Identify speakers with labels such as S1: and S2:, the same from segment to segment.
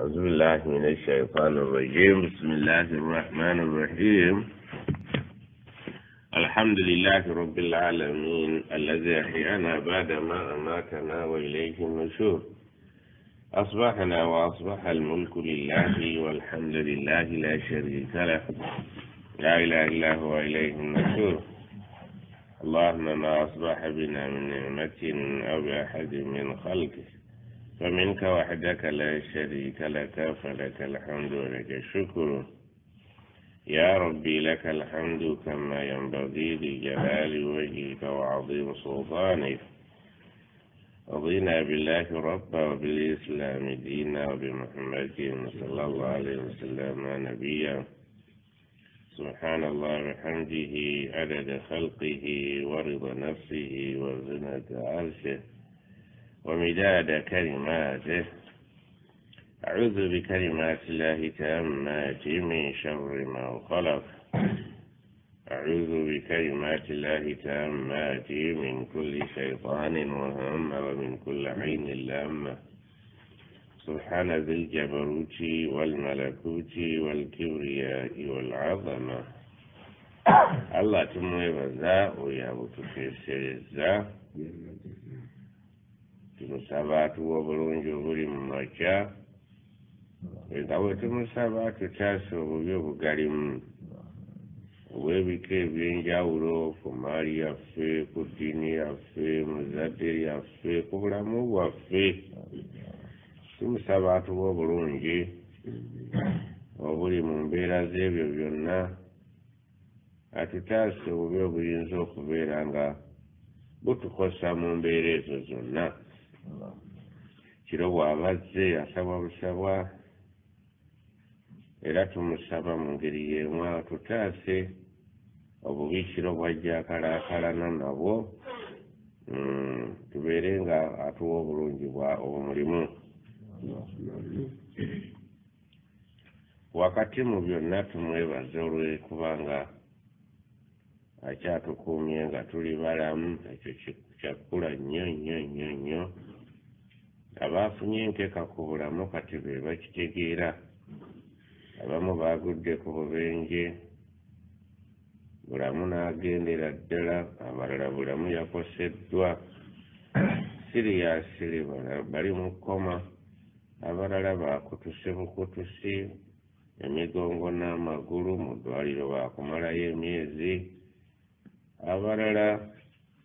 S1: أعوذ بالله من الشيطان الرجيم. بسم الله الرحمن الرحيم. الحمد لله رب العالمين الذي أحيانا بعد ما أماتنا وإليه النشور. أصبحنا وأصبح الملك لله والحمد لله لا شريك له. لا إله إلا هو إليه النشور. اللهم ما أصبح بنا من نعمة أو بأحد من خلقه. فمنك وحدك لا شريك لك فلك الحمد ولك الشكر. يا ربي لك الحمد كما ينبغي لجلال وجهك وعظيم سلطانك. رضينا بالله ربا وبالإسلام دينا وبمحمد صلى الله عليه وسلم نبيا. سبحان الله وحمده عدد خلقه ورضا نفسه وزنة عرشه. ومداد كلماته. أعوذ بكلمات الله تامات من شر ما خلق. أعوذ بكلمات الله تامات من كل شيطان وهم ومن كل عين لامة سبحان ذي الجبروت والملكوت والكبرياء والعظمة الله تموي بذا ويا بتفسير tumusaba atuwa obulungi obuli mu makya. Nga bwe tumusaba tutaasa obubi obugalimu. Obw'ebika ebyenjawulo ku maali yaffe ku ddiini yaffe mu zadde lyaffe ku bulamu bwaffe. Tumusaba atuwa obulungi obuli mu mbeera z'ebyo byonna. Atutaase obubi obuyinza okubeera nga butukosa mu mbeera ezo zonna kiro bw'abazze asaba busabwa era tumusaba mu ngeri yeemu atutaase obubi kiro bwajja akalaakalana nabwo tubeere nga atuwa obulungi bwa omulimu. Wakati mu byonna tumwebaze olwekubanga akyatukuumye nga tuli balamu ekyo kyakkula nnyo nnyo nnyo nnyo abaafunye enkeka ku bulamu kati be bakitegeera. Abamu baagudde ku bubenje. Bulamu n'agendera ddala abalala bulamu yakoseddwa. Siriyasiri bali mu kkoma. Abalala baakutuse bukutusi emigongo n'amagulu mu ddwaliro baakumalayo emyezi. Abalala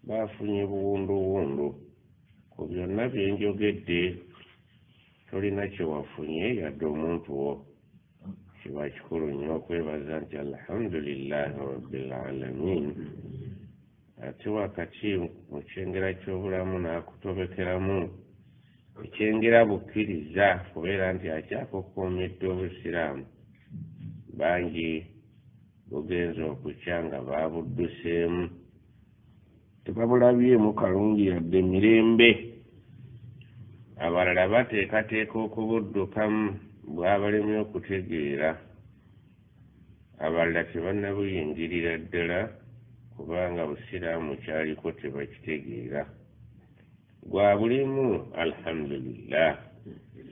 S1: baafunye buwunduwundu ku byonna byenjogedde tolina kyewafunye yadde omuntu wo. Kiba kikulu nnyo okwebaza nti alhamdulillahi rabbilalamin ate wakati mu kyengera ky'obulamu n'akutobekeramu ekyengera bukkiriza kubeera nti akyakukuumidde obusiraamu. Bangi bugenza okukya nga babudduseemu tebabulabyemu kalungi yadde mirembe abalala bateekateeka okubuddukamu bwabalemye okutegeera. Abalala tebannabuyingirira ddala kubanga busiraamu kyaliko tebakitegeera. Gwa bulimu alhamdulillah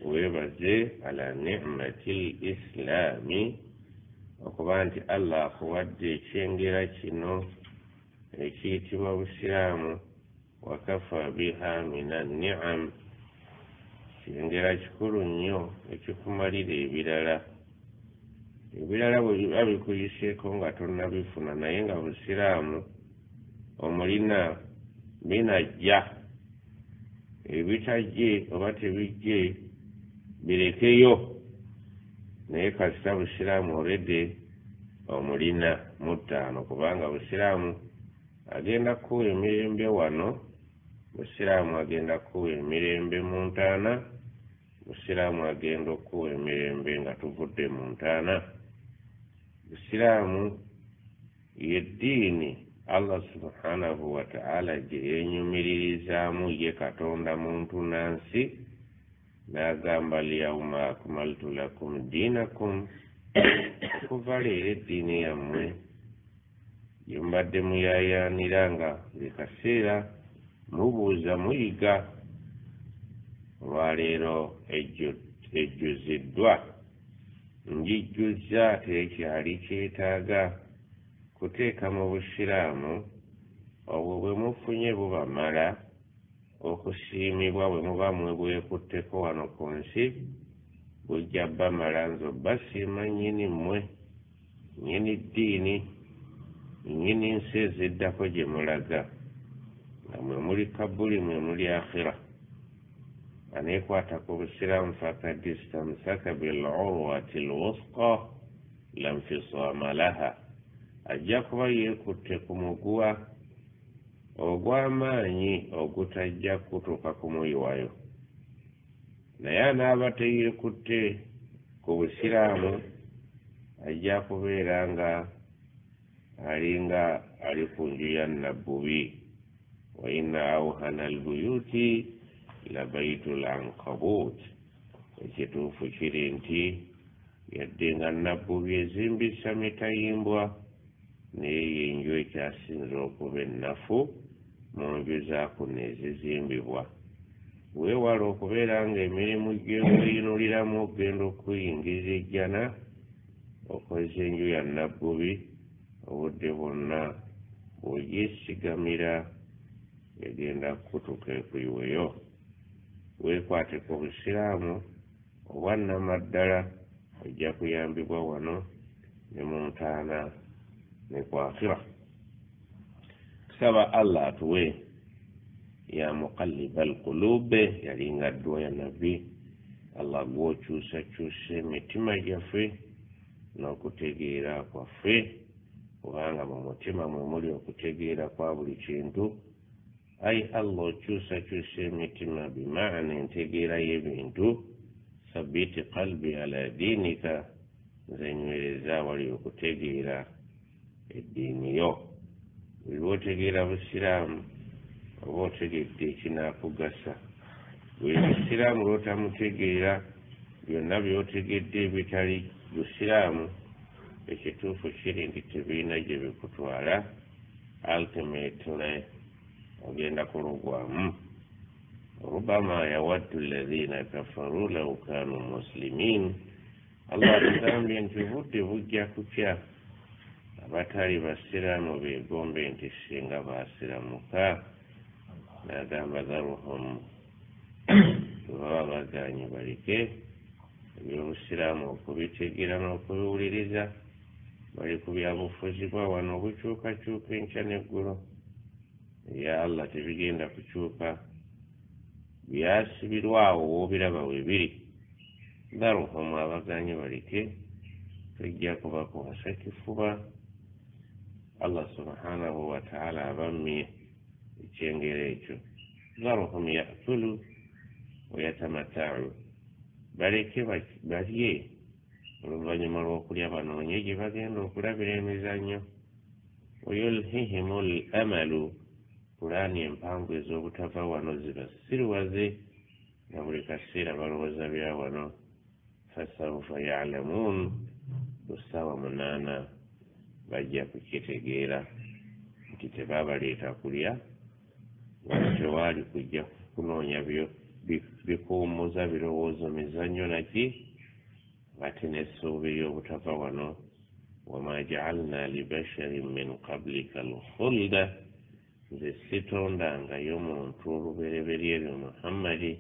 S1: weebaze ala nicmati l islaami okuba nti allah akuwadde ekyengera kino ekiyitibwa busiraamu wakafa biha min anniam kyengera kikulu nnyo ekikumalira ebirala. Ebirala bwe biba bikuyiseeko nga tonnabifuna naye nga busiraamu omulina binajja. Ebitajje oba tebijje birekeyo naye kasita busiraamu olwedde omulina muttaano kubanga busiraamu agenda kuwa emirembe wano busiraamu agenda kuwa emirembe mu ntaana busiraamu agenda okuwa emirembe nga tuvudde mu ntaana. Busiraamu yeddiini allah subhanahu wataala gye yenyumiririzaamu ye katonda muntu nansi n'agamba lyauma akmaltu lakum diinakum okuva leero eddiini yammwe gye mbadde muyaayaanira nga buli kaseera mubuuza muyiga olwaleero ejjuziddwa. Njijjuzza tekyali kyetaaga kuteeka mu busiraamu obwo bwe mufunye bubamala okusiimibwa bwe muba mwebwekutteko wano ku nsi bujja bamala nze obbasiima nnyini mmwe nnyini ddiini nnyini nsi eziddako gye mulaga. Nga mwe muli kabuli mwe muli akhira aneekwata ku busiraamu fakad istamsaka bilurwati lwusqa lanfisaama laha ajja kuba yeekutte ku muguwa ogw'amaanyi ogutajja kutuuka kumuyiwayo naye anaaba teyeekutte ku busiraamu ajja kubeera nga alinga ali ku nju ya nabbubi wa inna auhana albuyuti la baitu lankabut ekituufu kiri nti yadde nga nabbubi ezimbisa mitayimbwa naye yenju ekyasinza okuba ennafu mu nju zaakuno ezizimbibwa weewala okubeera nga emirimu gyeweyinuliramu okgenda okuyingiza ejjana okoze enju ya nabbubi obudde bwonna bw'ogyesigamira egenda kutuka ekuyiweyo weekwate ku busiraamu obwannamaddala ojja kuyambibwa wano ne mu ntaana ne kwakira tusaba allah atuwe ya muqalliba alqulube yalinga ddwa ya nabbi allah gwokyusakyusa emitima gyaffe n'okutegeera kwaffe kubanga mu mutima mwe muli okutegeera kwa buli kintu ayi allah okyusakyusa emitima bimaana entegeera y'ebintu sabiti qalbi ala diinika nze nywereza wali okutegeera eddiini yo buli lwotegeera busiraamu oba otegedde ekinaakugasa buli busiraamu lwotamutegeera byonna byotegedde ebitali busiraamu ekituufu kiri nti tebirina gye bikutwala ultimately ogenda kulugwamu. Rubama yawaddu alladhina kafaru law kanu muslimin. Allah tugambye nti budde bujja kutya. Abatali basiraamu beegombe nti singa basiramuka. Nagamba dharuhum tebaba baganye balike ebyobusiraamu okubitegeera n'okubiwuliriza. Bali ku byabufuzi bwa wano obukyukakyuka enkya n'eggulo ya allah tebigenda kukyuka. Byasibirwawo woobiraba weebiri dharuhum abaganye baleke tujja kubakwasa kifuba allah subhanahu wataala abammye ekyengero ekyo. Dharuhum yakulu wayatamatau baleke balye. Oluvannyuma lw'okulya banoonye gye bagenda okulabira emizannyo. Wayulhihimu l amalu pulaani empanvu ez'obutava wano zibasiriwaze nga buli kaseera balowooza bya wano. Fasaufa yalamuun ku ssaawa munaana bajja kukitegeera nti tebabaleeta kulya tewaali kujja kunoonya bikuumuza birowoozo mizannyo naki ate n'essuubi ly'obutava wano. Wama jaalna libasharin min qablika alkhulda nze sitondangayo muntu olubereberye lyo muhammadi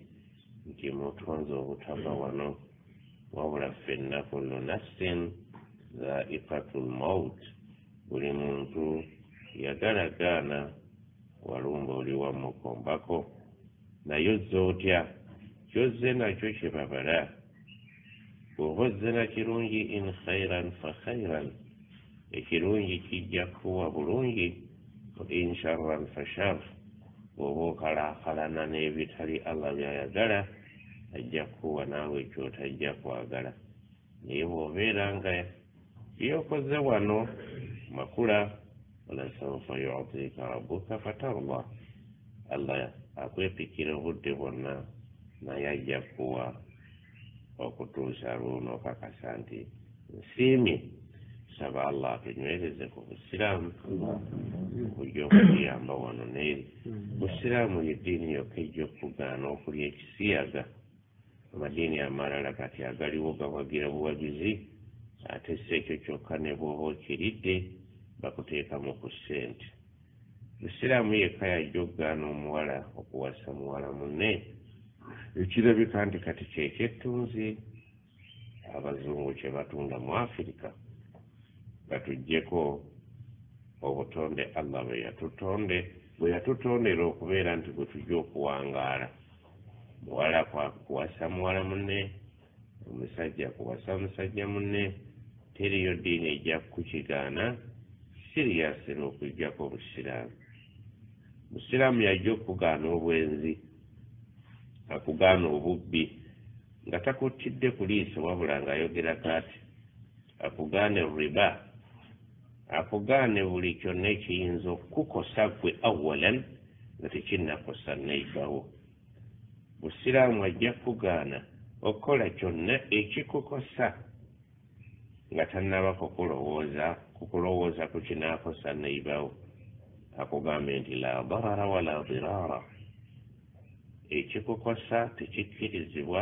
S1: nti mutonze obutava wano wabula ffenna kullu nafsin zaaiqatu lmaut buli muntu yagalagaana walumba oli wamukombako naye ozze otya? Kyozze nakyo kyebabala bw'oba ozze na kirungi in khairan fa khairan ekirungi kijja kuwa bulungi in sharran fa shar bw'oba okalaakalana n'ebitali allah byayagala ajja kuwa naawe ekyotajja kwagala naye bw'obeera nga byokoze wano makula walasaufa yutika rabuka fatarda allah akwepikira obudde bwonna naye ajja kuwa okutuusa luno kakasa nti nsiimye saba allah akenywereze ku busiraamu okujja okuyamba wano neeri busiraamu yeddiini yokka ejja okugaana okulya ekisiyaga amadiini amalala kati agaliwo gawagira buwagizi ate si ekyo kyokka ne bwoba okiridde bakuteekamu ku ssente busiraamu yekka yajja okugaana omuwala okuwasa muwala munne ekirabika nti kati kyekyettunzi abazungu kye batunda mu afirika batuggyeko obutonde allah bwe yatutonde bwe yatutondera okubeera nti bwe tujja okuwangaala. Muwala kuwasa muwala munne omusajja kuwasa musajja munne teriyo ddiini ejja kukigaana siriyasi n'okugjako busiraamu busiraamu yajja okugaana obwenzi akugaana obubbi nga takuttidde kuliiso wabula ng'ayogerako ati akugaane riba akugaane buli kyonna ekiyinza okukukosa gwe awalan nga tekinnakosa neibawo busiraamu ajja kugaana okukola kyonna ekikukosa nga tannaba kukulowooza kukulowooza ku kinaakosa neibawo akugambe nti la darara wala diraara ekikukosa tekikkirizibwa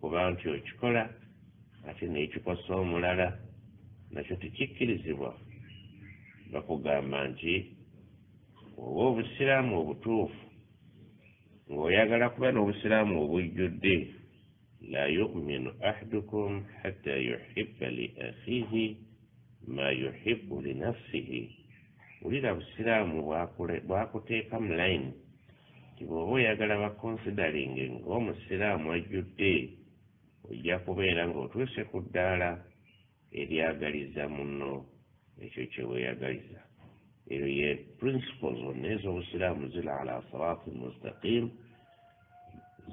S1: kuba nti okikola ate n'ekikosa omulala nakyo tekikkirizibwa bakugamba nti oba obusiraamu obutuufu ng'oyagala kuba n'obusiraamu obujjudde la yuminu ahadukum hatta yuhibba li akhihi ma yuhibbu li nafsihi. Wulira busiraamu bwakuteeka mu layini nti bw'oba oyagala bakonsidalinge ng'omusiraamu ajjudde ojja kubeera ng'otuuse ku ddaala eryagaliza muno ekyo kyeweeyagaliza eyo ye principle zonna ez'obusiraamu ziri ala siraati mustaqim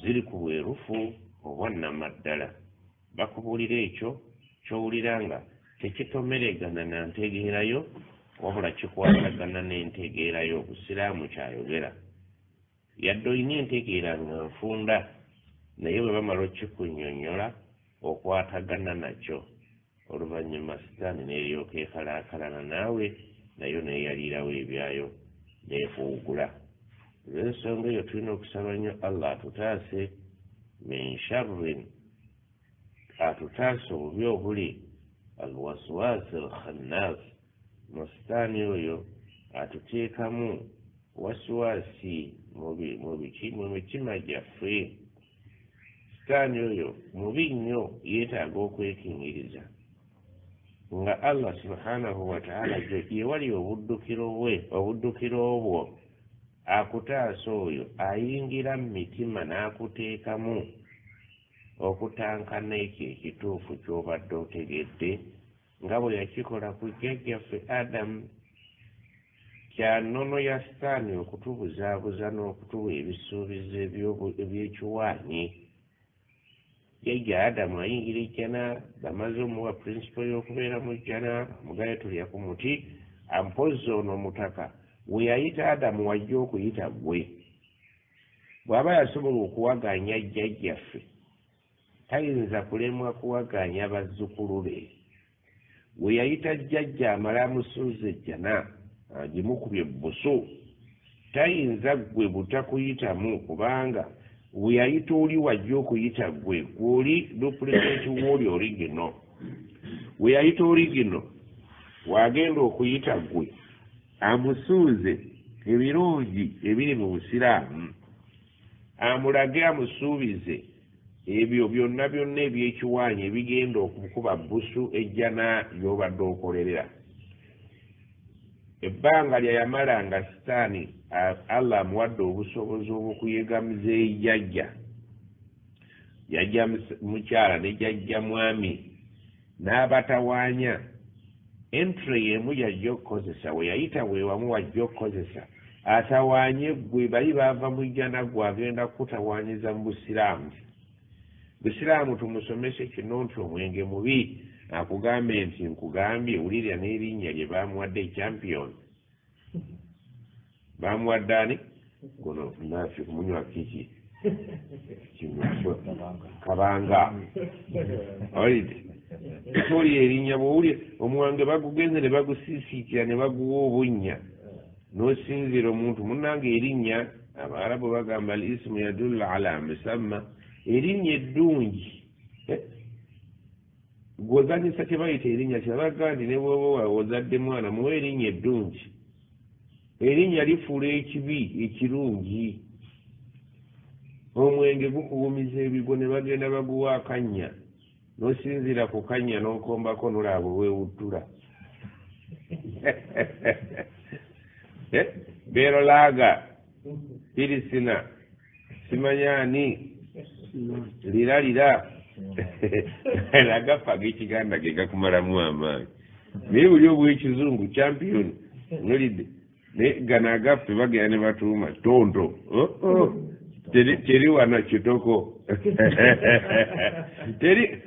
S1: ziri ku bwerufu obwannamaddala bakubuulira ekyo kyowulira nga tekitomeregana na ntegeerayo wabula kikwatagana n'entegeerayo obusiraamu kyayogera. Yadde olina entegeera nga nfunda naye bwe bamala okikunyonyola okwatagana nakyo oluvannyuma sitaani n'eryoka ekalaakalana naawe nayo neeyaliirawo ebyayo neekuwugula olw'ensonga eyo tulina okusaba nnyo allah atutaase min sharrin atutaase obubi obuli alwaswaasi alkhannaas. Musitaani oyo atuteekamu wasiwasi mu mitima gyaffe. Sitaani oyo mubi nnyo yeetaaga okwekingiriza nga allah subhanahu wataala yewali obuddukiro bwe obuddukiro bwo akutaasa oyo ayingira mu mitima n'akuteekamu okutankana ekyo ekituufu ky'obadde otegedde nga bwe yakikola ku jjajjaffe adamu kyannono ya sitaani okutubuzaabuza n'okutuwa ebisuubizo ebyekiwaanyi jjajja adamu ayingira ejjana bamaze omuwa prinsipo y'okubeera mu jjana mugaye tulya ku muti ampozi ono omutaka. We yayita adamu wajja okuyita gwe bw'aba yasobola okuwaganya jjajjaffe tayinza kulemwa kuwaganya bazzukulu be. We yayita jjajja amala amusuuza ejjana agimukubye bbusu tayinza gwe butakuyitamu kubanga we yayita oli wajja okuyita gwe gwoli duplicate w'oli origino we yayita origino wagenda okuyita gwe amusuuze ebirungi ebiri mu busiraamu amulage amusuubize ebyo byonna byonna ebyekiwaanyi ebigenda okukuba busu ejjana ly'obadde okolerera. Ebbanga lyeyamala nga sitaani allah amuwadde obusobozi obwokuyegamiza ejjajja jajja. Mukyala ne jajja mwami n'abatawaanya. Entry yemu yajja okukozesa we yayita weewamu wajja okukozesa atawaanye gwe bali baava mu jjana gwe agenda kutawaanyiza mu busiraamu. Busiraamu tumusomese kino nti omwenge mubi akugambe nti nkugambye wulirya n'erinnya lye bamuwadde echampion bamuwadde ani guno nafi kumunywa kiki? Kabanga. Olidde toli erinnya bwowulya omwange bagugenze ne bagusiisiikira ne baguwa obunnya. N'osinziira omuntu munange erinnya abaarabu bagamba al isimu yadullu ala musamma. Erinnya eddungi. Eh? gwozanyisa kyebayita erinnya kyabaga nti ne bwoba ozadde mwana muwe erinnya eddungi erinnya lifuula ekibi ekirungi. Omwenge gukuwumiza ebigo ne bagenda baguwa akannya n'osinziira ku kannya n'okombako nolaba weewuddula eh? berolaaga pirisina simanyaani lira lira. Nagafa ag'ekiganda ge gakumalamu amaanyi. Naye buli obwekizungu champiyoni nolidde naye gano agaffe bagenda ne batuuma tonto oh, teri wana kitoko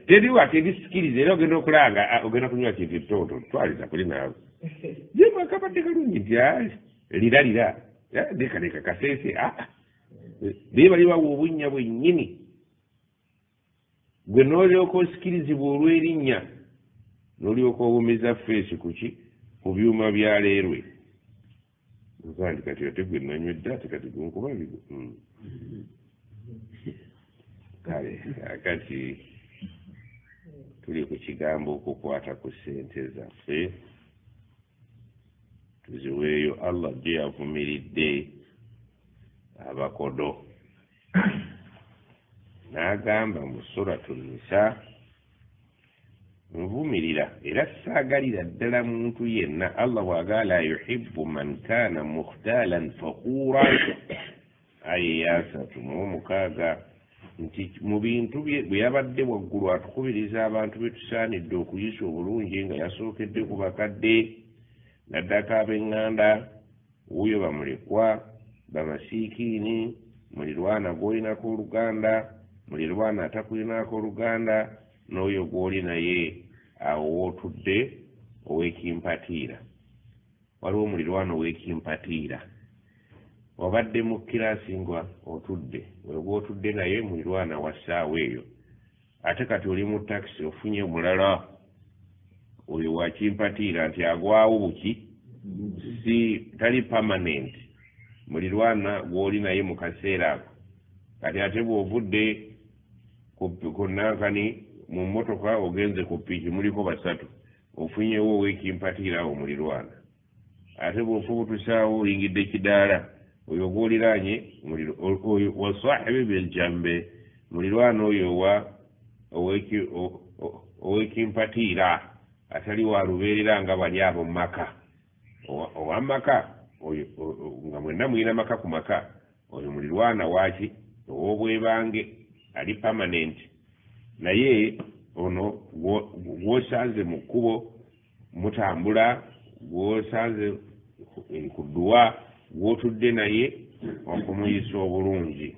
S1: teriwa terisikiriza era ogenda okulanga ah, ogenda kunywa kintu tonto twaliza kuli naawe jemwakabadde kalungi nti lira lira. Dekaleka kaseese naye bali bawa obunnya bwennyini. Gwe n'olyoka osikirizibwa olw'erinnya n'olyoka owumiza feesi kuki ku byuma byaleerwe nkandi kati ate gwe nanywedde ate kati gunkuba bigo kale akati tuli ku kigambo okukwata ku ssente zaffe tuziweeyo allah gye yavumiridde abakodo n'agamba mu suratu nisa nvumirira era saagalira ddala muntu yenna. Allah bw'agaa la yuhibbu man kaana mukhtaalan fakuura aye yasatu mu omukaaga nti mu bintu bwe yabadde waggulu atukubiriza abantu be tusaanidde okuyisa obulungi nga yasookedde ku bakadde naddako ab'eŋŋanda wuuyo bamulekwa bamasiikiini mulirwana gw'olinako oluganda mulirwana atakulinako oluganda n'oyo gw'oli naye awo wootudde owekimpatiira. Waliwo mulirwana owekimpatiira. Obadde mu kiraasi nga otudde weba otudde naye mulirwana wa ssaawa eyo. Ate kati oli mu takisi ofunye mulala oyo wakimpatiira nti agwawo buki? Si tali permanent. Mulirwana gw'oli naye mu kaseera ako. Kati ate bw'ovudde ku nankani mu mmotoka ogenze ku piki muliko basatu. Ofunyewo owekimpatiira awo mulirwana ate bw'ofubutusaawo oyingidde kidaala oyo gwoliranye wasahibi beljambe mulirwana oyo owa owekimpatiira atali walubeerera nga bali abo mu maka. Owamaka nga mwenna mulina maka ku maka oyo mulirwana waki ow'obwebange ali permanent naye ono gwosanze mu kkubo mutambula gwosanze ku dduwa gwotudde naye okumuyisa obulungi.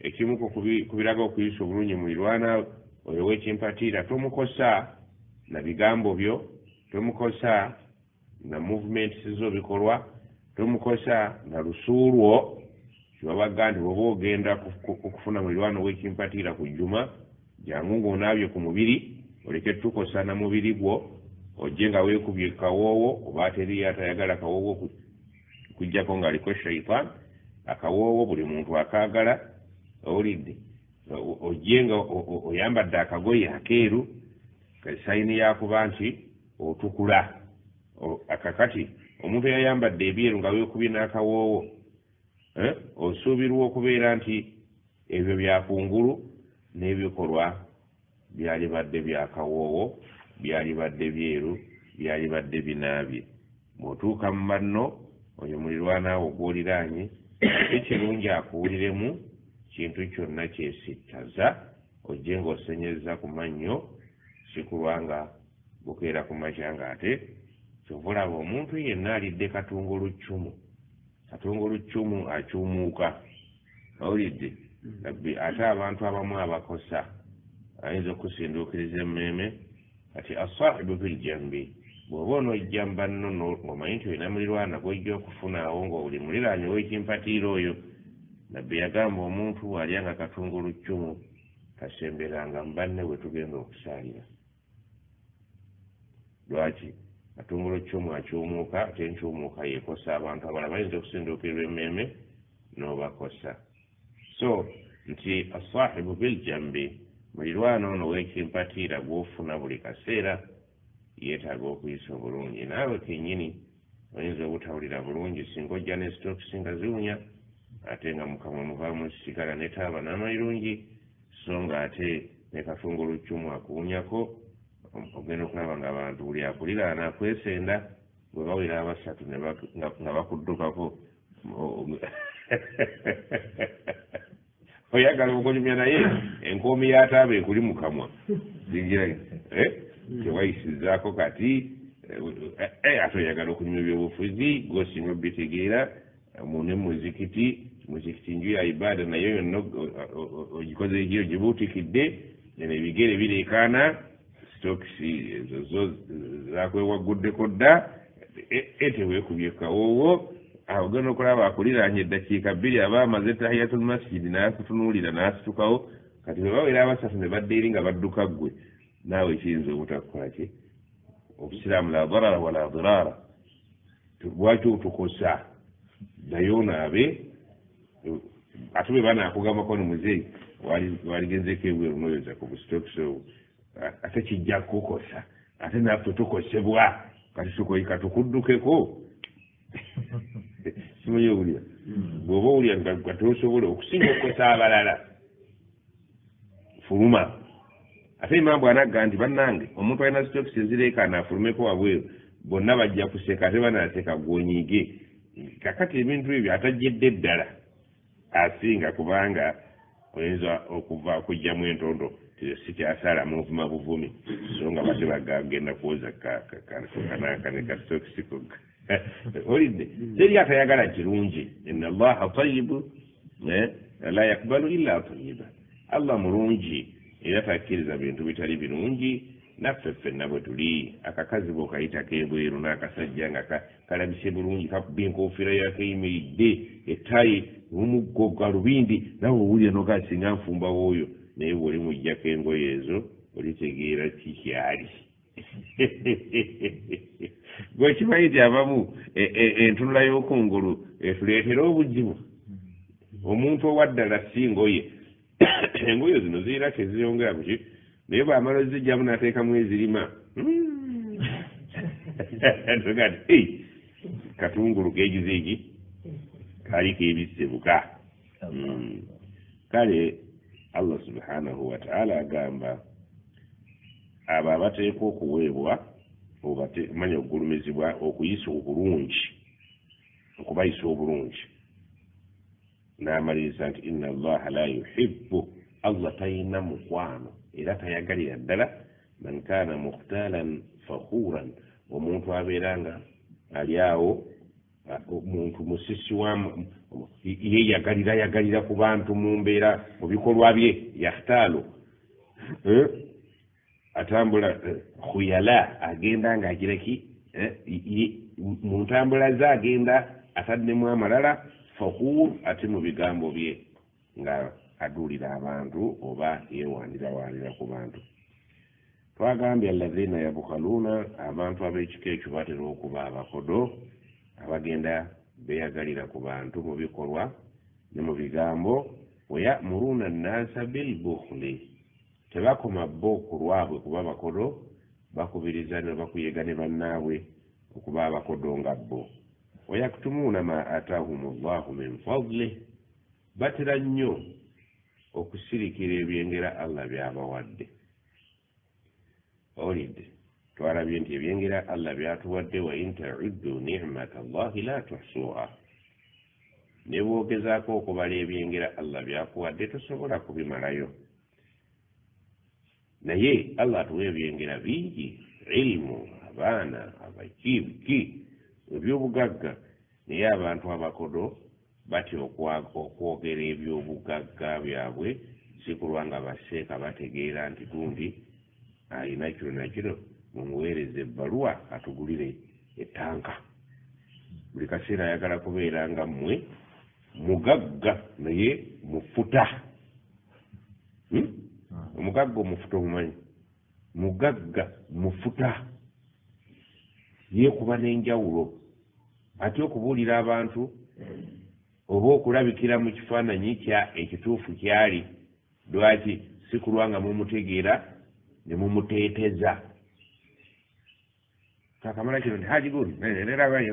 S1: Ekimuku ku biraga okuyisa obulungi mulirwana oyo wekimpatiira tomukosa na bigambo byo tomukosa na movements zo bikolwa tomukosa na lusuulwo kibabaga nti oba ogenda okufuna mulirwana wekimpatiira ku jjuma jangu ngaonaabye ku mubiri oleke tukosa na mubiri gwo ojje nga weekubye kawoowo oba teriyo atayagala kawoowo kujjako ngaaliko shaitan akawoowo buli muntu akaagala owulidde ojje nga oyambadde akagoye akeeru sayini yakuba nti otukula akakati omuntu eyayambadde ebyeru nga weekubye n'akawoowo Eh? osuubirwa okubeera nti ebyo byakungulu n'ebikolwa byali badde byakawoowo byali badde byeru byali badde binaabye. Bw'otuuka mu banno oyo mulirwanaawo gwoliraanye ekirungi akuwuliremu kintu kyonna kyesittaza ojje ng'osenyeza ku mannyo sikulwanga bukeera ku makya nga ate kyovulaba omuntu yenna alidde katungulu ccumu katongolo kyomu akyumuuka awulidde ate abantu abamu abakosa. Ayinza okusinduukiriza emmeeme kati asahibu biljambi bw'oba onoojjamba nno ng'omanyi nti olina mulirwana gwojja okufunaawo ngaoli muliraanyi ow'ekimpatiira oyo. Nabbi yagamba omuntu bw'alyanga katongolo kyomu kasemberanga mu banne bwe tugenda okusaalira lwaki? Atungula kyomu akyumuuka ate enkyumuuka yekosa abantu abalala. Bayinza okusinduukirwa emmeeme n'obakosa so nti asahibu biljambi mulirwana ono wekimpatiira gwofuna buli kaseera yeetaaga okuyisa obulungi. Naawe kenyini oyinza obutawulira bulungi singa ojja ne stokisi nga ziwunya ate nga mukamwa muvaamu kisigala netaaba n'amayirungi so nga ate ne kafungulucumu akuwunyako ogenda okulaba nga abantu buli akuliraana akwesenda bwe bawera abasatu nga bakuddukako oyagala okunyumya naye enkoomi yataaba ekuli mukamwa zingira eh? tewayisizaako kati eh, eh, ate oyagala okunyuma ebyobufuzi gosinga obitegeera mune muzikiti muzikiti nju ya ibada naye yonna ogikoze egiro gibuutikidde ebigere bireekaana stokisi ezo zo zakwewagguddeko dda eteweekubye kawoowo awo genda okulaba akuliraanye eddakiika bbiri aba amaze tahiyatul masjidi nakutunuulira n'asitukawo kati bwe bawera abasatu ne badda eri nga badduka ggwe. Naawe kiyinza obutakukolaki obusiraamu la darara wala diraara lwaki otukosa? Naye onaabe ate bwe banaakugambako ni muzeeyi waligenzeko ebweru noyoza ku busitokisi obwo ate kijja kukosa. Ate naffe tukosebwa kati tukoyika tukuddukeko simanyi owulira hmm. bw'oba owulira nga tosobola okusinga okukosa abalala fuluma. Ate imambu anagga nti bannange omuntu alina sitokisi ezireekaana afulumeko wabweru bonna bajja kuseka ate banaseka gwonyiige kakati ebintu ebyo atajjedde ddala asinga kubanga oyinza okuva okugjamu entondo sikyasala muvuma buvumi. So nga bate bagagenda kwoza kanakane kasitokisi koga olidde teri atayagala kirungi. Ina allaha tayibu eh, la yakbalu illa tayiba allah mulungi. Era takkiriza bintu bitali birungi. Naffe ffenna bwe tuli akakazi bwokayitako ebweru n'akasajja nga kalabise bulungi kakuba enkofiira yakeyimiridde etayi omuggo galubindi nawe owulira nogasinga nfumba wooyo. Naye bwoli mujjako engoye ezo olitegeera kikyali gwekimanyi nti abamu e, e, entunula y'okungulu etuleetera obuzibu omuntu owaddala si ngoye. Engoye zino zirina keziyongera kuki naye bwamala ozijjamu nateekamu ezirima. Tugati katungulu keegiza eki kaliko ebisebuka hmm. kale allah subhanahu wataala agamba abo abateekwa okuweebwa manya okugulumizibwa okuyisa obulungi okubayisa obulungi n'amaliriza nti ina allaha la yuhibbu allah talina mukwano era tayagalira ddala man kana muhtaalan fakhuran omuntu abeera nga ali awo omuntu musisi wa yeyagalira yagalira ku bantu mu mbeera mu bikolwa bye yahtaalu eh? Atambula eh, khuyala agenda ngaagireki eh? mu ntambula ze agenda ataddemu amalala fakhur ate mu bigambo bye nga aduulira abantu oba yewanirawanira ku bantu twagambye alazina yabukhaluuna abantu ab'ekika ekyo batera okuba abakodo abagenda beyagalira ku bantu mu bikolwa ne mu bigambo weyamuruuna nnaasa bilbukhli tebakoma bo ku lwabwe kuba bakodo bakubiriza ne bakuyega ne bannaabwe okuba abakodo nga bo. Wayakutumuuna ma ataahum llahu min fadli batera nnyo okusirikira ebyengera allah byabawadde. Olidde twalabye nti ebyengera allah byatuwadde wa intaudu nicmata llahi la tuhsuha. Ne bwogezaako okubala ebyengera allah byakuwadde tosobola kubimalayo naye allah atuwa ebyengera bingi ilimu abaana abakibuki ebyobugagga. Naye abantu abakodo batya okwogera ebyobugagga byabwe sikulwanga baseeka bategeera nti gundi alina kiro nakiro mumuweereza ebbaluwa atugulire etanka buli kaseera ayagala kubeera nga mmwe mugagga naye mufuta. Hmm? Omugagga omufuta omumanyi? Mugagga mufuta. Yeekuba n'enjawulo. Ate okubuulira abantu oba okulabikira mu kifaananyi kya ekituufu kyali lwaki si kulwa nga mumutegeera ne mumuteeteza? Kakamala kino nti hajiguni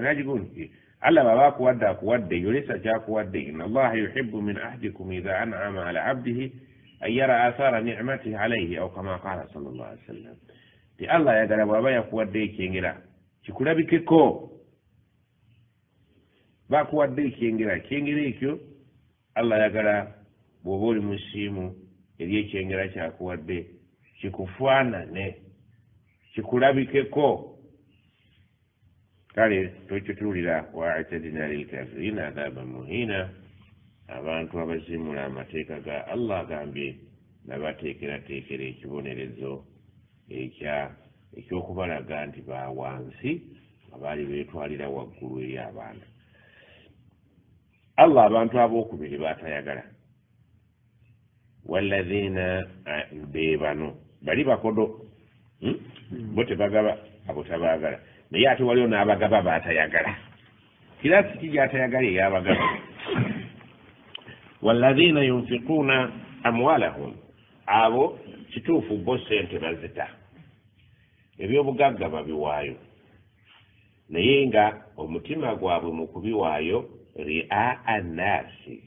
S1: hajiguni allah baba akuwadde akuwadde yolesa kyakuwadde. Ina allaha yuhibu min ahdikum idha an'ama ala abdihi an yara athara nicmatihi alayhi au kama qala sal llah ali sallam ti allah ayagala bw'aba yakuwadde ekyengera kikulabikeko bakuwadde ekyengera ekyengera allah ayagala bw'oba oli eri ekyengera kyakuwadde kikufaanane kikulabikeko kale tokituulira waatadina lilkafirina adhaban muhina abantu abazimula amateeka ga allah agambye nabateekerateekera ekibonerezo ekya ekyokubalaga nti bawansi nga baali beetwalira waggulu eri abantu. Allah abantu abokubiri batayagala walazina be bano bali bakodo hmm? bo tebagaba abo tabagala naye ate waliwo n'abagaba batayagala kirasi ki gyatayagala eyabagaba walazina yunfikuuna amwalahum abo kituufu bo sente bazita. Ebyobugagga babiwaayo. Naye nga omutima gwabwe mu kubiwaayo ria annaasi.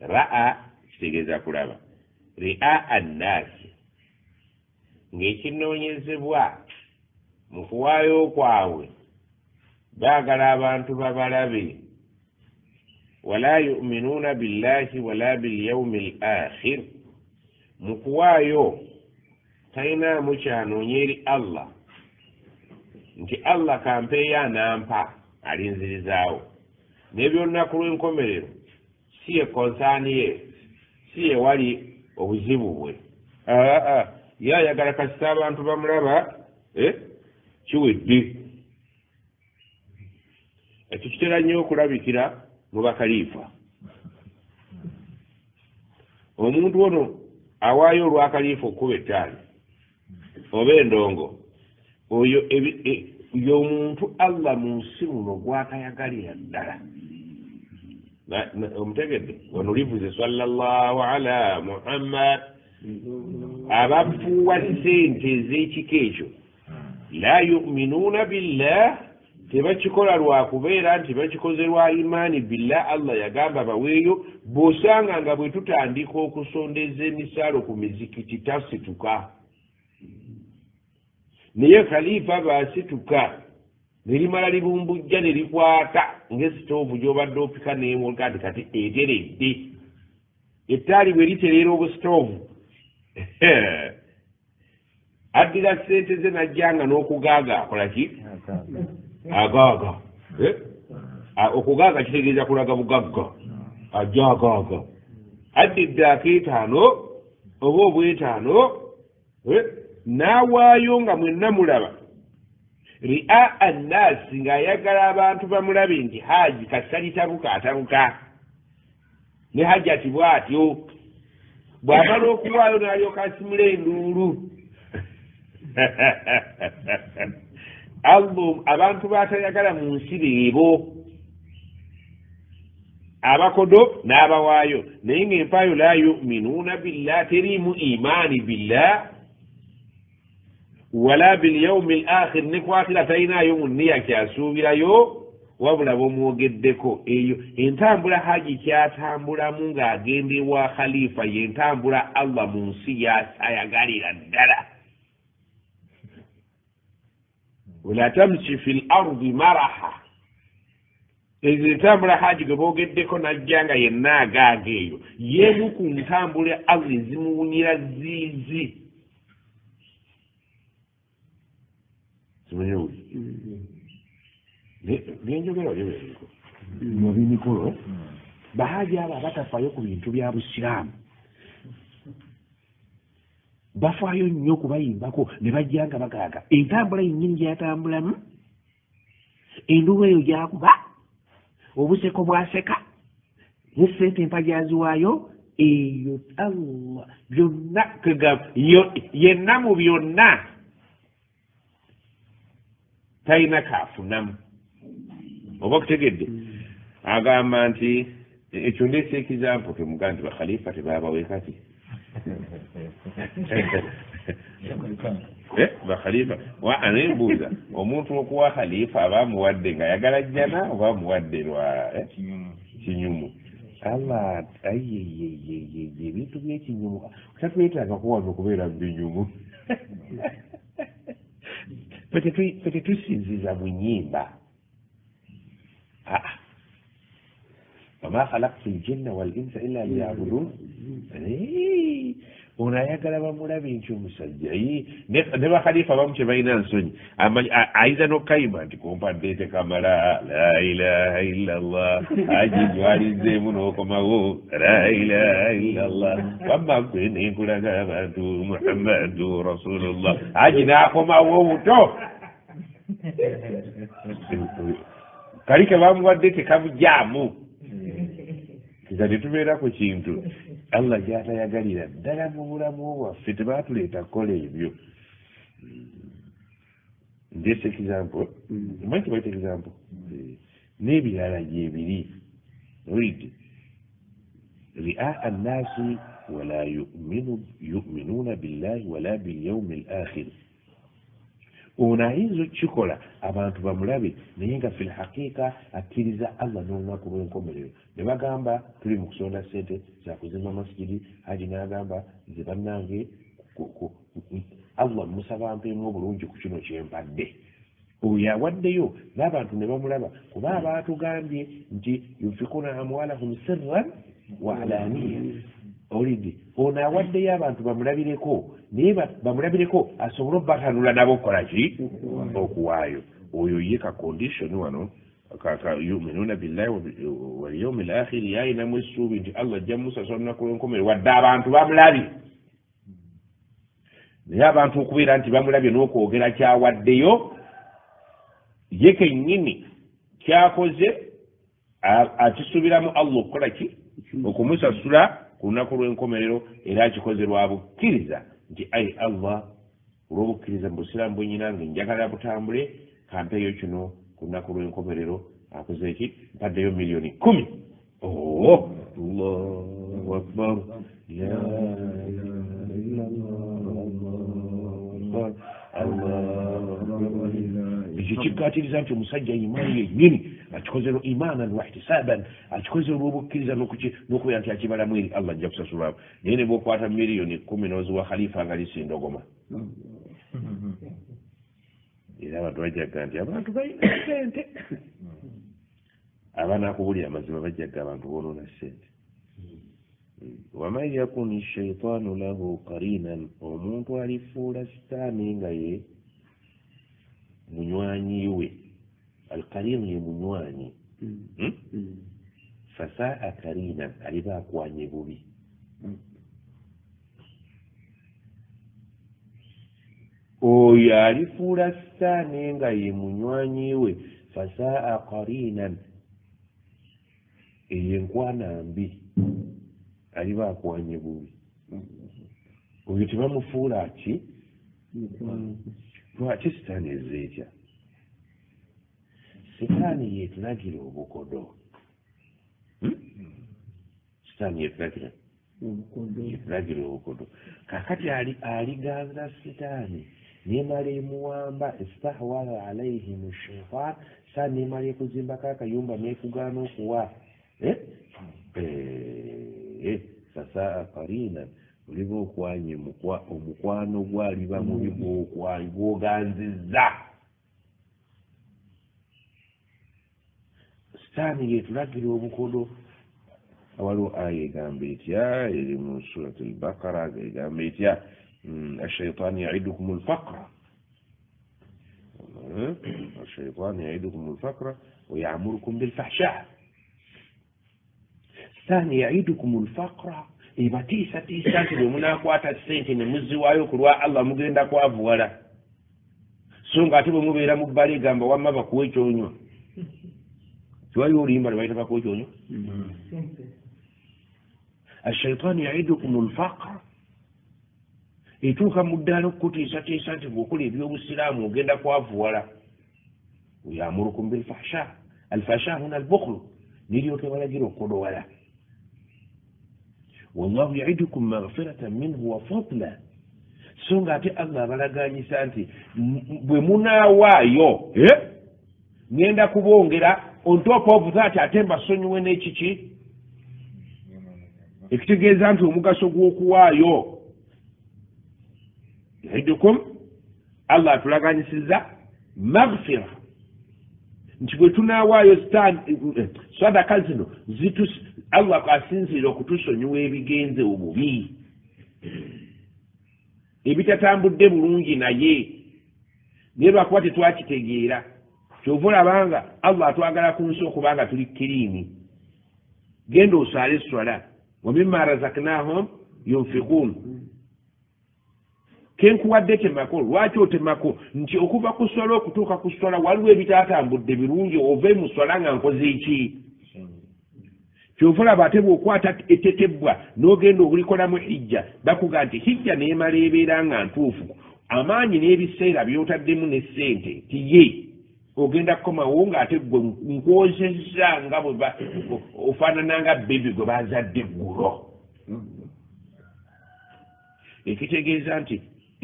S1: Raa kitegeeza kulaba. Ria annaasi. Ng'ekinoonyezebwa mu kuwaayo kwabwe. Baagala abantu babalabe wala yuminuuna billahi wala bilyaumi l akhir mu kuwaayo talinaamu kyanoonya eri allah nti allah kampeeyo anampa alinzirizaawo n'ebyolunaku lw'enkomerero si ye konsaani ye si ye wali obuzibu bwe aa ye ayagala kasita abantu bamulaba kiwedde ekyo kitera nnyo okulabikira mu bakaliifa omuntu ono awaayo olwakaliifa okukuba ettaali oba endongo oyo yomuntu allah mu nsi muno gwatayagalira ddala. Omutegedde wano livuze sallallahu ala muhammad abafuuwa sente ez'ekika ekyo. La yuminuuna billah tebakikola lwakubeera nti bakikoze lwa imaani billah allah yagamba baweeyo bw'osanga nga bwe tutandika okusondeza emisaalo ku mizikiti tasituka. Naye kalifa baasituka ne limala libumbujja ne likwata ng'esitoovu gy'obadde opika neemulka nti kati eteredde ettaali bwe litereera obusitoovu. Addira sente ze najjanga n'okugaaga akola ki agaaga. Okugaaga kitegeeza kulaga bugagga. Ajja agaaga addidde akeetaano oba obwetaano n'awaayo nga mwenna mulaba ria annaasi ng'ayagala abantu bamulabe nti haaji kasalitabuka atabuka ne hajjati bw'atyo. Bw'amala okuwaayo n'alyoka asimula enduulu allah abantu batayagala mu nsi beebo abakodo n'abawaayo. Naye ng'empaayo la yuminuuna billah teriimu imaani billah wala bilyaumi l akhir nekwatira talinaayo mu niya kyasuubirayo wabula bomwogeddeko eyo entambula haji kyatambulamu ng'agenda ewa khalifa yentambula allah mu nsi yasayagalira ddala wala tamshi fi l ardi maraha ezo entambula haji gwe boogeddeko najja nga yenna agaaga eyo yeemu ku ntambula allah ezimuwunira ziizi simanyewi byenjogera oli byeniko bino bimikolo bahaji abo abatafaayo ku bintu bya busiraamu bafaayo nnyo okubayimbako ne bajja nga bagaaga. Entambula yennyini gyatambulamu enduba eyo gyakuba obuseko bwaseka nesente empa gyaziwaayo eyo allah byonna yenna mu byonna talina kaafunamu oba kutegedde agamba nti ekyo ndeesa ekizampo temugaa nti bakhalifa tebabawe kati eh, bakhalifa anembuuza omuntu okuwa khalifa abamuwadde nga yagala jjana oba amuwadde lwa eh? kinyumu. Allah ayeyeyeyeye ebintu byekinyumu tatwetaaga kuwano okubeera mubinyumu fe tetusinziza bunyimba aa wama khalaktu ljinna walinsa illa liyabudun ono ayagala bamulabe nti omusajja ne bakhalifa bamu kyebalina nsonyi ayinza nokayima nti kompaddeete kamala la ilaha illa llah agijwalizeemu n'okomawo la ilaha illa llah wamma gwe nenkulaga abantu muhammadu rasulullah aji n'akomawo buto kali ke bamuwadde tekamujaamu nga tetubeera ku kintu. Allah gyatayagalira ddala mu bulamu bwaffe tebatuleeta kukola ebyo. Ndese example omanyi kibaita example? N'ebirala gyebiri. Olidde. Riaa annaasi wala yuminuuna billahi wala bilyaumi al akhiri ono ayinza okukikola abantu bamulabe naye nga fi lhaqiika akkiriza allah n'olunaku lw'enkomerero ne bagamba tuli mu kusonda sente zakuzimba masigidi haji n'agamba nze bannange allah musaba mpeemu obulungi ku kino kyempadde oyo awaddeyo n'abantu ne bamulaba kuba abaatugambye nti yunfikuna amwalahum sirran wa alaniya. Olidde ono awaddeyo abantu bamulabireko naye bamulabireko asobole obatanula nabo okukola ki? Okuwaayo. Oyo ye ka condition wano yuminuna billahi walyaumi lakhiri yayinamu essuubi nti allah ajja musasula lunaku lwenkomere wadde abantu bamulabye naye abantu okubeera nti bamulabye n'okwogera kyawaddeyo ye kennyini kyakoze akisuubiramu allah okukola ki. Okumusasula ku lunaku lw'enkomerero era akikoze lwa bukkiriza nti ai allah olw'obukkiriza mu busiraamu bwenyina nga njagala butambule kampeeyo kino ku lunaku lw'enkomerero akoze eki mpaddeyo miliyoni kumi. Oo allahu akbar. Illallah ekyo kikkatiriza nti omusajja imaani yennyini akikozero imaanan wahtisaban akikozero olwobukkiriza n'okubeera nti akibalamu eri allah ajja kusasulwamu. Naye ne bwokwata miliyoni kumi noziwa khalifa nga lisindogoma era abantu bajjaga nti abantu balina sente abanakubulira amazima bajjaga abantu bonoona sente waman yakun shaitaanu lahu karinan omuntu alifuula sitaani nga ye munywanyi we. Alkarinu ye munywanyi. Hmm? fasaa karinan aliba akwanye bubi oyo alifuula sitaani nga ye munywanyi we fasaa karinan eyo enkwana mbi. Aliba akwanye bubi. Oyo tebamufuula ki? Lwaki sitaani ezeetya? Sitaani yetulagira obukodo. Sitaani yetulagira yetulagira obukodo. Kakati aliganza sitaani nemala emuwamba istahwala alaihim shaitan sitaani nemala ekuzimbako akayumba nekugaana okuwa. Fasaa karinan oliba okwanye omukwano gwaliba mubi gwoganziza. Sitaani yetulagira obukodo. Waliwo aya egamba etya eri mu surat albakara egamba etya الشيطان يعدكم الفقر. الشيطان يعدكم الفقر ويعمركم بالفحشاء. ثاني يعدكم الفقر. إيبا تيسا تيسا تيسا من أقوى ويقر الله مجرد أقوى أفوالا سنقا تبو مبيرا مبالي غامبا وما بكوي جونيو. شو أيو ريمبا لما يتبا جونيو. الشيطان يعدكم الفقر. Etuuka mu ddaala okukutiisatiisa nti bweokola ebyobusiraamu ogenda kwavuwala yamurukum bilfahsha. Alfahsha huna albukhlu niryoke balagira okukola owala wallahu yaidukum magfiratan minhu wa fadla. So nga ate allah abalaganyisa nti bwe munaawaayo ngenda kubongera on top of that ate mbasonyiwe n'ekiki? Ekitegeeza nti omugaso gw'okuwaayo yaidukum allah atulaganyisiza magfira nti bwe tunaawaayo sadaka zino allah asinziire okutusonyiwa ebigenze obubi. Ebitatambudde bulungi naye. Naye lwakuba tetwakitegeera. Kyova olabanga allah atwagala ku nsi okubanga tuli kiriini. Genda osaale swala wamima razaknahum yunfikun kenkuwadde temako lwaki otemako? Nti okuva ku swala okutuuka ku swala waliwo ebitatambudde birungi ove mu swala nga nkoze eki kyova olaba ate bweokwata etetebwa n'ogenda obulikolamu hijja bakuga nti hijja neemala ebeera nga ntuufu. Amaanyi n'ebiseera byotaddemu n'essente tiye ogenda kukomawo ngaate gwe nkwozeza nga bwe ofaanana nga bebi gwe bazadde eggulo. Ekitegeeza nti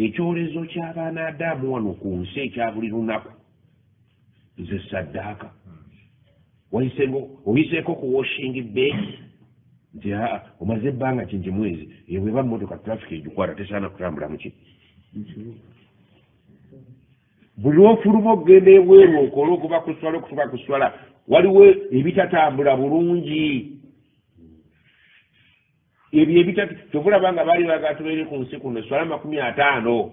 S1: ekyolezo ky'abaana adaamu wano ku nsi ekya buli lunaku ze saddaaka oyiseeko ku washing bay? Nti aa omaze ebbanga kingi mwezi? Ebweba motoka traffic egikwata tesaana kutambula muki buli lwofuluma okugenda ebweru okole okuva kuswala okutuka kuswala waliwo ebitatambula bulungi ebyo ebitkyovulaba nga baali bagaa tubeere ku nsi kuno eswala makumi ataano.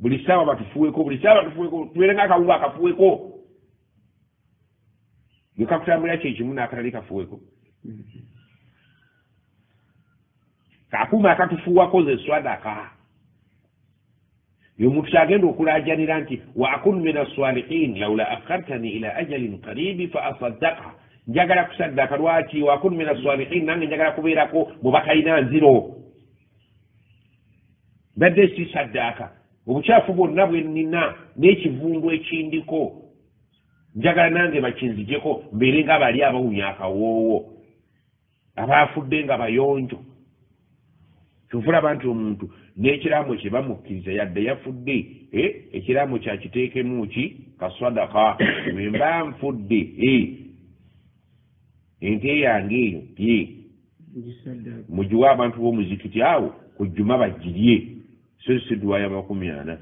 S1: Buli saawa batufuweko buli saawa batufuweko tubeere nga akawunga akafuweko. Gekakutambulira kyekimu n'akatali kafuweko. Kakuma akatufuwako ze swadaka. Yomuntu kyagenda okulajanira nti wa akunu min assalihin laula akhartani ila ajalin qaribi fa asaddaka njagala kusaddaka lwaki wa akun min assalihin nange njagala kubeerako mubatalina nziro? Badde si saddaka obukyafu bwonna bwe nina n'ekivundu ekindiko njagala nange bakinzijeko mbeere nga bali abawunya akawoowo abaafudde nga bayonjo. Kyovulaba nti omuntu n'ekiraamo kye bamukkiriza yadde yafudde ekiraamo kyakiteekemu ki kaswadaka bwe mba nfudde ente yange eyo ye. Mugiwa abantu b'omuzikiti awo ku jjuma bagirye so si duwaya makumi ana.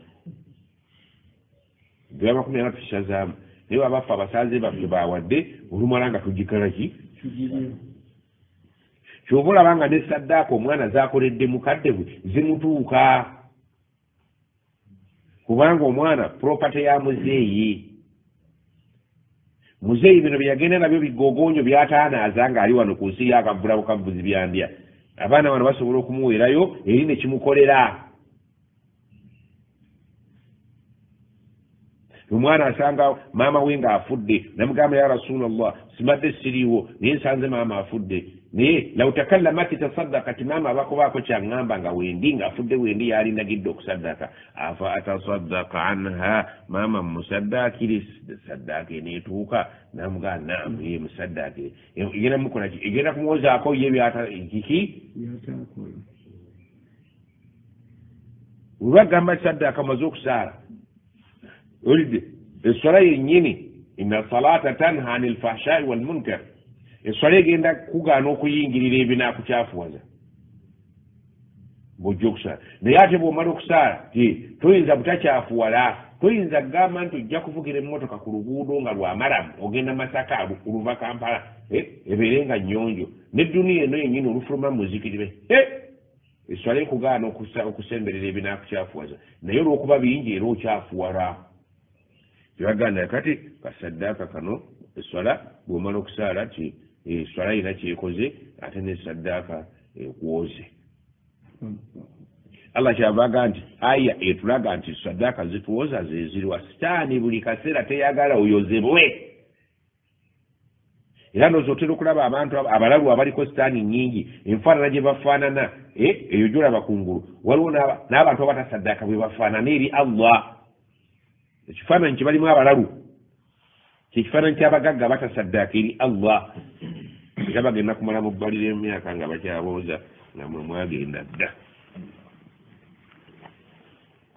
S1: Duwaya makumi ana tukisazaamu naye wabafe abasaze baffe bawadde olumala nga tugikala ki? Kyoba olaba nga nesaddaaka omwana zakoledde mukadde bwe zimutuuka. Kubanga omwana propate ya muzeeyi muzeeyi bino byeyagenda nabyo bigogonyo byataanaaza ngaali wano ku nsi yakavula bukavuzi byandya. Abaana bano basobola okumuweerayo eri nekimukolera omwana asanga maama we ng'afudde namugamba ya rasulllah simadde siriiwo naye nsanze maama afudde naye law takalamati tasaddaka ti maama abakubaako kyaŋŋamba nga wendi ng'afudde wendi yaalindagidde okusaddaka afa atasaddaka anha maama musaddaakire saddaaka eneetuuka namugamba nam ye musaddaakire egenda mukolaki egenda kumuwozaako ye kiki webagamba saddaaka maze okusaala olidde eswala yennyini ina salata tanha ani lfahshai walmunkar eswala egenda kugaana okuyingirira ebinakukyafuwaza ngaojja okusaala. Naye ate bwomala okusaala ti toyinza butakyafuwala toyinza kugamba nti ojja kuvugira emmotoka ku luguudo nga lwamalamu ogenda masaka luva kampala ebeere nga nyonjo nedduniya eno yennyini olufuluma muzikirire eswala ekugaana okusemberera ebinakukyafuwaza naye olwokuba bingi era okyafuwala. Tebaganda kati kasaddaaka kano eswala bwomala okusaala ti eswala yina kyekoze ate nesaddaaka ekwoze allah kyavaga nti aya etulaga nti saddaaka zituwoza zezirwa sitaani buli kaseera teyagala oyozebwe era noza otera okulaba abantu abalalu abaliko sitaani nyingi enfaanana gye bafaanana eyo gyolaba kungulu waliwo n'abantu abatasaddaaka bwe bafaanana eri allah. Ekifaananyi kyebalimu abalalu kyekifaananyi kyabagagga batasaddaaka eri allah era bagenda kumala mubbalira emyaka nga bakyabooza nga mwe mwagenda dda.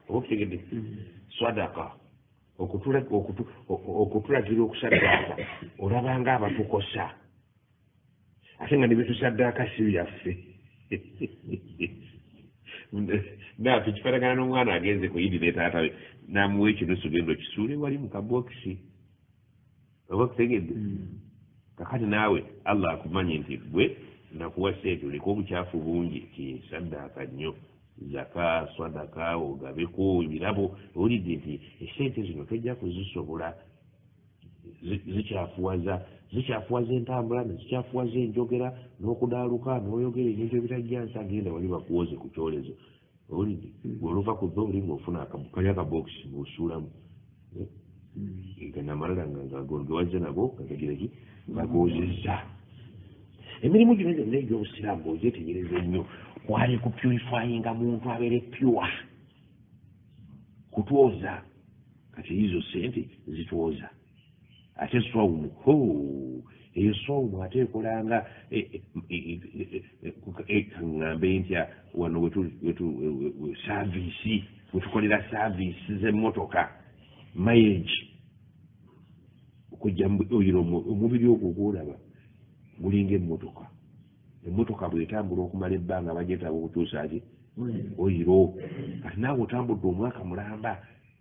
S1: Oba okutegedde swadaka. Okutulagira okusaddaaka olabanga abatukosa. Ate nga nebyetusaddaaka si byaffe. Naafe kifaanagana n'omwana agenze ku yidi netaatawe namuwa ekinusu genda okisuule wali mu kabokisi oba kutegedde mm. Kakati naawe allah akumanye nti gwe nakuwa sente oleka obukyafu bungi tisaddaaka nnyo zaka swadaka ogabeko ebirabo. Owulidde nti esente zino tojja kuzisobola zikyafuwaza zikyafuwaza entambula nezikyafuwaza enjogera n'okudaaluka n'oyogera ebintu ebitajjansi agenda wali bakuwoze ku kyolezo. Owulidde olova ku dhooli ngaofuna kali akabokisi ngaosuulamu ganamalala ngagongewaze nago gagagireki bagozeza emirimu gino gyonna egy'obusiraamu ngaogyetegereza ennyo kwali kupurifyinga muntu abeere pure. Kutwoza kati izo sente zitwoza ate swaumu ho eyo swaumu ate ekolanga kaŋŋambe ntya wano saavisi wetukolera saavisi z'emmotoka mayage okujja oyira omubiri ogwo ogwolaba gulinga emmotoka emmotoka bwetambula okumala ebbanga bagyetaba okutuusaki oyiro. Kati naawe otambudde omwaka mulamba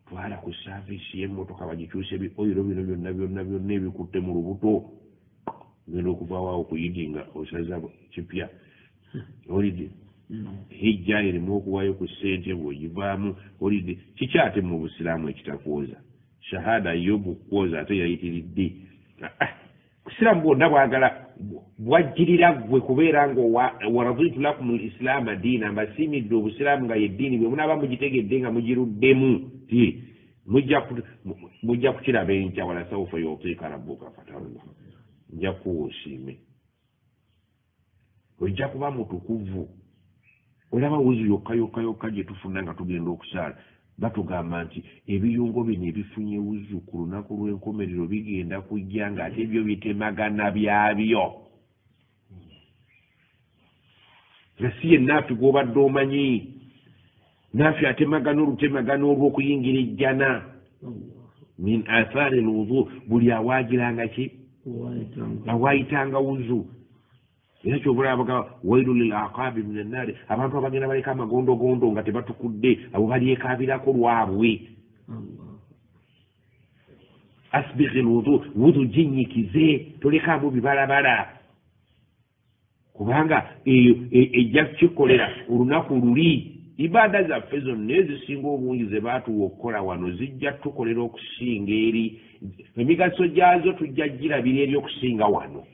S1: twala ku saavisi y'emmotoka bagikyuse oyiro bino byonna byonna byonna ebikutte mu lubuto. Genda okuvaawo okuyigi nga osaza kipya. Olidde? Hijja erimu okuwayo ku ssente bwogivaamu. Olidde? Kikyate mu busiraamu ekitakwoza shahada yobu kwoza ate yayitiridde. Busiraamu bwonna bwagala bwajjirira gwe kubeera nga waraditu lakum lislaama diina mbasiimidde obusiraamu nga yeddiini bwe munaaba mugitegedde nga mugiruddemu ti mujja kukiraba enkya wala saufa yotiika rabbuka fatarda. Nja kuwa osiime ojja kuba mutukuvu. Olaba wuzi yokka yokka yokka gye tufuna nga tugenda okusaala batugamba nti ebiyungo bino ebifunye wuzu ku lunaku lw'enkomerero bigenda kujja nga ate ebyo bitemagana byabyo. Nga si ye naafi gw'obadde omanyi naafi atemagana olutemagana olw'okuyingira ejjana min athari lwudu buli awaagiranga ki? Awaayitanga wuzu era kyobulabaga wailu lil aqabi min annaari abantu abagenda baleka amagondogondo nga tebatukudde abo balyekabirako lwabwe. Asbik lwudu wudu ginyikize tolekamu bibalabala. Kubanga eyo e, ejja kikolera olunaku luli. Ibaada zaffe zonna ezisinga obungi zebatuwa okukola wano zijja tukolera okusinga eri emigaso gyazo tujja girabira eri okusinga wano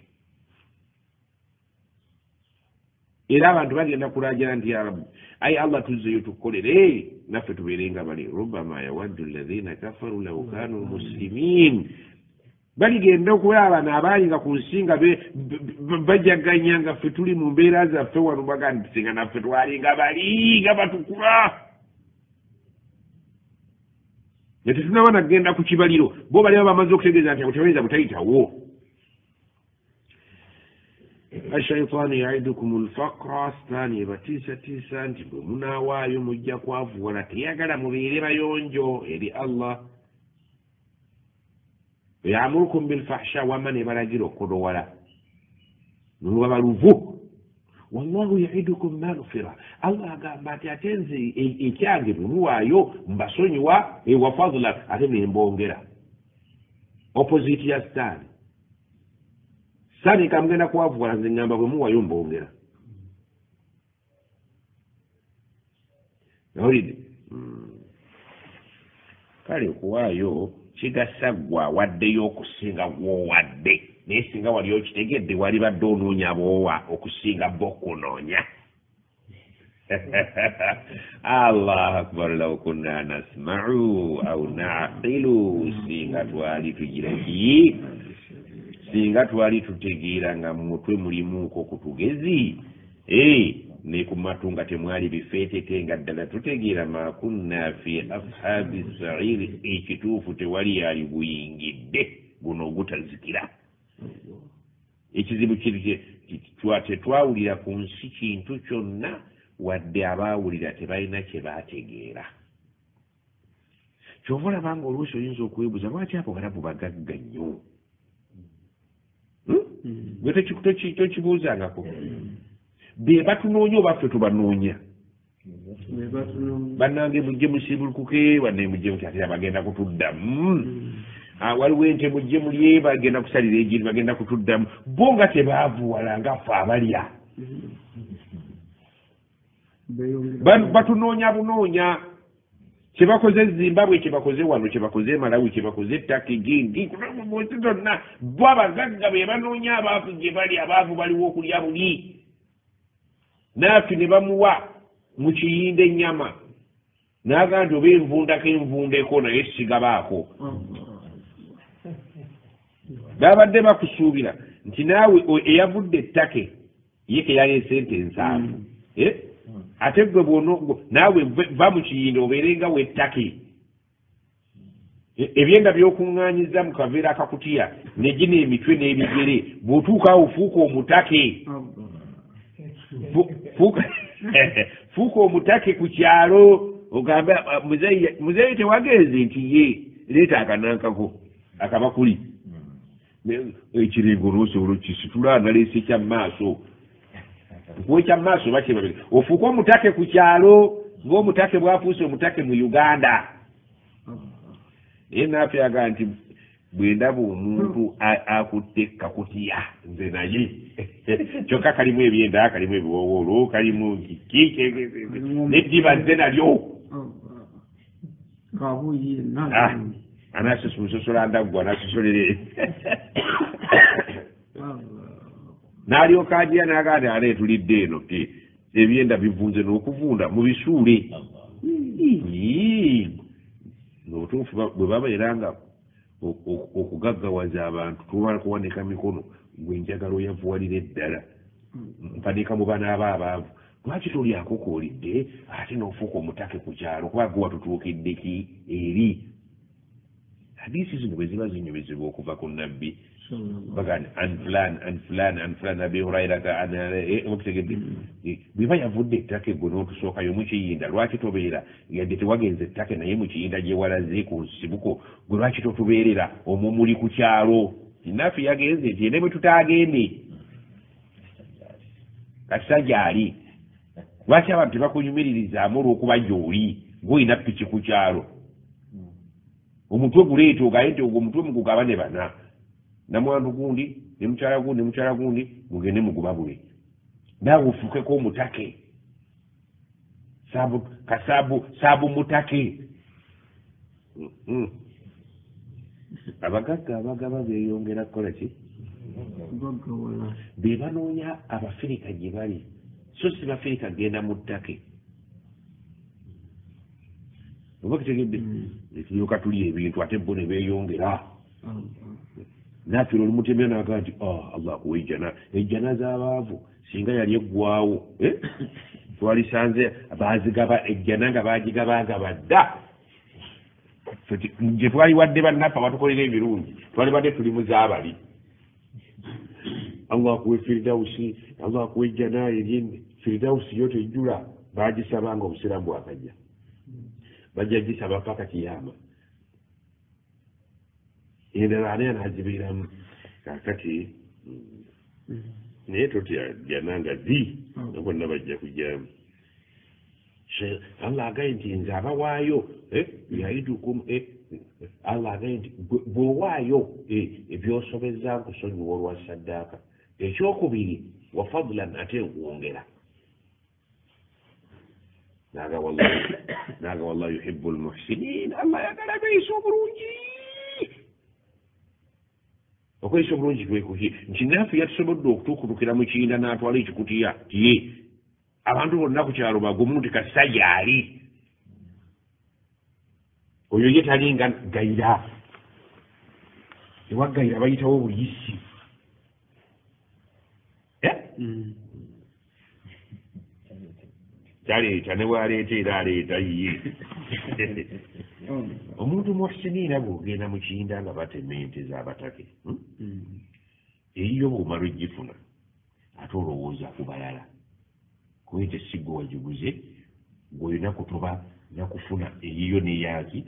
S1: era abantu bagenda kulajira nti yarabu ayi allah tuzzeyo tukolere naffe tubeerenga bali. Rubama yawaddu lazina kafaru lau kanu muslimin. Baligenda okuba abano abaali nga ku nsi nga bajaganya nga ffe tuli mu mbeera zaffe wano baga nti singa naffe twalinga bali nga batukula ne tetunaba nagenda ku kibaliro bo bali ba bamaze okutegeeza nti abutebayinza butayitawo ashaitaani yaidukum lfakra sitaani ebatiisatiisa nti bwe munaawaayo mujja kwavuwala teyagala mubeere bayonjo eri allah yamurukum bilfahsha wama ne balagira okodowala nemuba baluvu wallahu yaidukum magfira allah agamba ati ate nze ekyange bwemuwaayo mbasonyiwa ewafadula ate nembongera opposite ya sitaani saanika mugenda kuwavuwala nze ŋŋamba bwe muwayo mbongera nawulidde hmm. kale okuwaayo kigasa gwe awaddeyo okusinga gwowadde. Naye singa wali okitegedde wali badde onoonya boowa okusinga bo okunoonya allah akbar law kunna nasmau au naqilu singa twali tugiraki singa twali tutegeera nga mumutwe mulimuuko ku tugezi ne ku matu nga temwali bifeetete nga ddala tutegeera makunna fi ashaabi sairi ekituufu tewali yali buyingidde guno ogutazikira ekizibu tetwawulira ku nsi kintu kyonna wadde abaawulira tebalina kye baategeera kyova olaba nga oluusi oyinza okwebuuza lwaki abo balabu bagagga nnyo. Gwe tokibuuzangako be batunoonya oba ffe tubanoonya? Bannange mujje musibulukuke banne mujje mutyatera bagenda kutuddamu. Hmm. ah, waliwo ente mujje mulye bagenda kusalira egiri bagenda kutuddamu. Bo nga tebaavuwala nga ffe abalya. Batunoonya bunoonya kyebakoze zimbabwe kyebakoze wano kyebakoze malawi kyebakoze ettaka egindi nsi zonna bo abagagga be banoonya abaavu gye bali abaavu baliwo okulya buli. Naafi ne bamuwa mu kiyinda ennyama. Naaga nti oba envundako envundeko naye sigabaako. Babadde bakusuubira nti naawe eyavudde ettake ye keyaleese ente ensaavu mm. eh? Ate gwe naawe va mu kiyinda obeerenga wettake e, ebyenda byokuŋŋaanyiza mu kaveera akakutiya negina emitwe n'ebigere bw'otuukaawo fuuka omutake. Fuuka omutake ku kyalo ogambe muzeeyi tewagenze nti ye leeta akanankako akabakuli ekiringo noosobola okisitula naleese kya maaso nkuwekya maaso oba kyebabiri ofuuke omutake ku kyalo ngaomutake bwafuuse omutake mu uganda. Naye naafe aga nti bwendaba omuntu akutte kakutiya nze naye. Kyokka kalimu ebyenda kalimu ebiwowoolo kalimu kiki neddiba nze nalyo. Ah, anasisosola ndaggwa nasisolere n'alyoka agira n'agaa ti ale tulidde eno ti ebyenda bivunze n'okuvunda mu bisuule obutuufu bwe babeera nga okugaggawaza abantu tubala kuwanika mikono gwenjagala oyavuwalira eddala mpanika mu banaaba abaavu lwaki tolyako koolidde ate n'ofuuka omutake ku kyalo kuba gwe watutuukidde ki eri hadiisi zino bwe ziba zinyumizibwa okuva ku nabbi bagani an fulan an fulan an fulan. Abi hurairata okitegedde eh, bweba yavudde ettaka egwe n'otusookayo mukiyinda lwaki tobeera yadde tewagenza ettaka naye mukiyinda gyewalaze ku nsibuko gwe lwaki totubeerera omwo muli ku kyalo naffe yagenze nti ene bwe tutagende kasita gyali lwaki abantu tebakunyumiririzaamu olw'okuba gyoli ngaolina piki ku kyalo omutwe guleeta ogaye nti ogwo omutwe mugugaba ne bana namwandu gundi ne mukyala gundi mukyala gundi mugende mugubabule. Naawe ofuukeko omutake. Sabu kasabu sabu mutake. Mm-hmm. abagagga abagaba beeyongera kukola ki? Be banoonya abafirika gye bali. So si bafirika genda mu ttake. Oba kitegedde? Tulyoka tuli ebintu ate bo ne beeyongera naffe olumutemya naga nti ah, allah akuwa ejjana ejjana z'abaavu singa yali eggwawo eh? twalisanze bazigaba ejjana nga bagigabanga badda. Gye twali wadde bannaffe abatukolera ebirungi twali badde tuli muzaabali allah akuwa efiridausi allah akuwa ejjana eryenne firidausi yo tejjula bagisabanga obusiramu bwakajja bajja gisaba paka kiyama endala ani anagibeeramu kakati naye totya jananga zi nabonna bajja kujjamu allah agaye nti nze abawaayo eh, yaidukum eh, allah agaye nti bwowaayo eh, ebyosobeza nkusonyiwa olwa saddaaka ekyokubiri wa fadlan ate nkwongera naga wallah yuhibu lmuhsinin allah yagala beisa obulungi okwesa obulungi kwekuki nti naffe yatusobodde okutukutukira mu kiyinda n'atwala ekikutiya. Tiye abantu bonna ku kyalo bagumu nti kasita gyali. Oyo ye talinga gayira. Ewagayira bayitawo obuyisi eh? kyaleeta ne bwaleeta era aleeta ye omuntu muhsiniina bwogenda mu kiyinda nga batema ente z'abatake hmm? hmm. eriyo bwomala ogifuna ate olowooza ku balala kuba ete sigwe wagiguze gweolina kutoba nakufuna eyiyo neyaki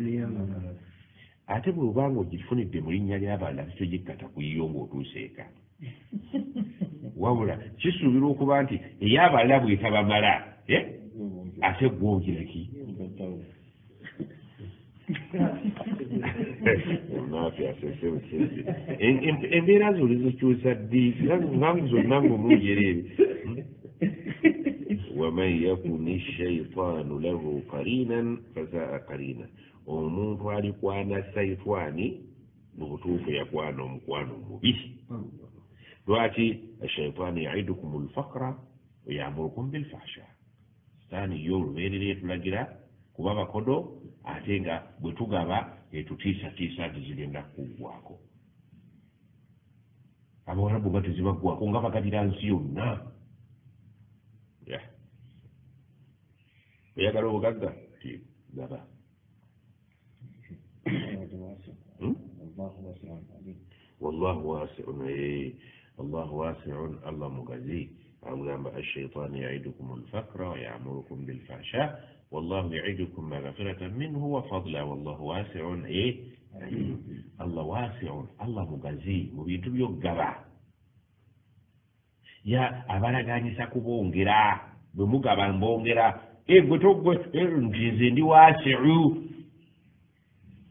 S1: ate bwe obanga ogifunidde mu linnya ly'abalala titogikkata ku yiyo ng'otuuseeka wabula kisuubirwa okuba nti ey'abalala bwetabamala eh? ate gwogiraki naafe asese busezi embeera zoli zikyusa ddi nange zonna ngaomwogera ebi waman yakuni shaitaanu lahu karinan fasaa karina. Omuntu alikwana saitwani mu butuufu yakwana omukwano mubi lwaki ashaitaani yaidukum lfakra wayamurukum bilfahsha sitaani yo olubeerera etulagira kuba bakodo ate nga bwe tugaba etutiisatiisa nti zigenda kuggwako abawalabu nga tezibaggwako nga bagabira nsi yonna. Oyagala obugagga? Gaba. Wallahu wasiun allahu wasiun allah mugazi agamba ashaitaani yaidukum lfakra wayamurukum bilfahsha wallahu yaidukum maghfiratan minhu wa fadla wallahu wasiun e allah wasiun allah mugazi mu bintu byokugaba ya abalaganyisa kubongera bwe mugaba mbongera gwe togwe nti nze ndi wasiu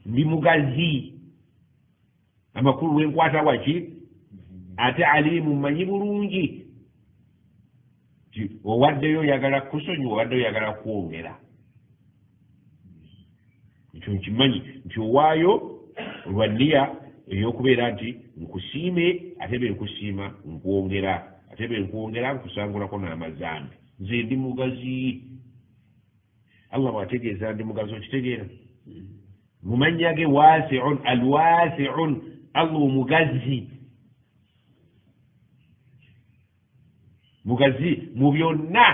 S1: ndi mugazi amakulu wenkwata waki ate alimu mmanyi bulungi ti owaddeyo oyagala kusonyiwa owaddeyo oyagala kwongera. Ekyo nkimanyi nti owaayo olwanniya ey'okubeera nti nkusiime ate be nkusiima nkwongera ate be nkwongera nkusangulako n'amazambi. Nze ndi mugazi. Allah bwategeeza ndi mugazi okitegeera. Mu mannya ge wasiun alwasiun allah omugazi mugazi mu byonna.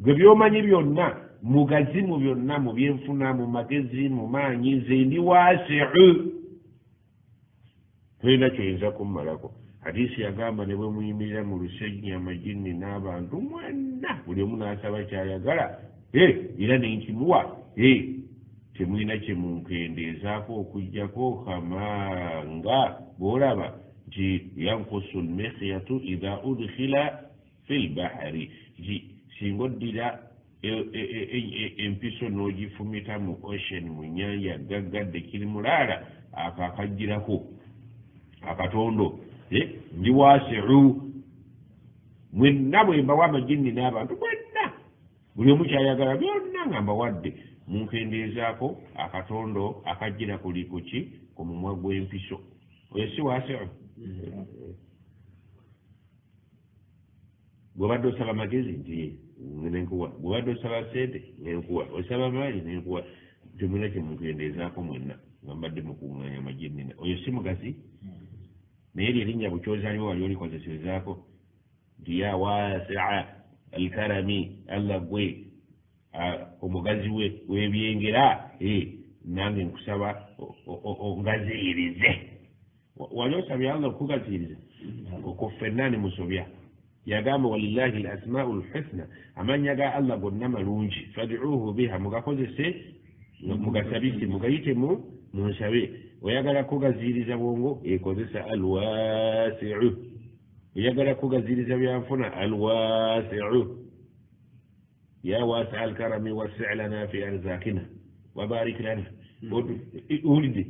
S1: Gwe byomanyi byonna mugazi mu byonna mu byenfuna mu magezi mu maanyi nze ndi wasiu tolina kyoyinza kummalako. Hadisi yagamba ne bwe muyimirira mu lusenya amajini n'abantu mwenna buli omu n'asaba kyayagala era nenkimuwa temulina kyemunkendeezaako okugjako kamanga bwolaba nti yankusu lmekhyatu idha udkhila fi lbahari nti singa oddira empiso n'ogifumita mu ocean mu nyanja gaggadde kiri mulaala ako akajjirako akatondo. Ndi wasiu mwenna bwe mbawa amajini n'abantu mwenna. Buli omu kyayagala byonna nga mbawadde. Munkendeezaako akatondo akajjira kuli kuki ku mumwa gw'empiso. Oyo si wasiu bwebadde osaba magezi nti nenkuwa bwebadde osaba sente nenkuwa osaba maanyi nenkuwa temulina kyemunkendeezaako mwenna nga mbadde mukuŋŋaanya amajini oyo si mugazi. Naye lyerinnya bukyozaliwo wali olikozesezaako nti ya wasia alkarami allah gwe omugazi we webyengera nange nkusaba waño sabiyangal kugal tiinde ko fennani mo sobiya yagama walillahi l asmau lhusna aman yaga allah gonnama lunji fadiuhu biha muga koze se muga sabisi muga yite mu munsabe oyagala kugaziiriza bwongo ekozesa alwasiu oyagala kugaziiriza byanfuna alwasiu ya wasia alkarami wasi lana fi arzakina wabarik lana owulidde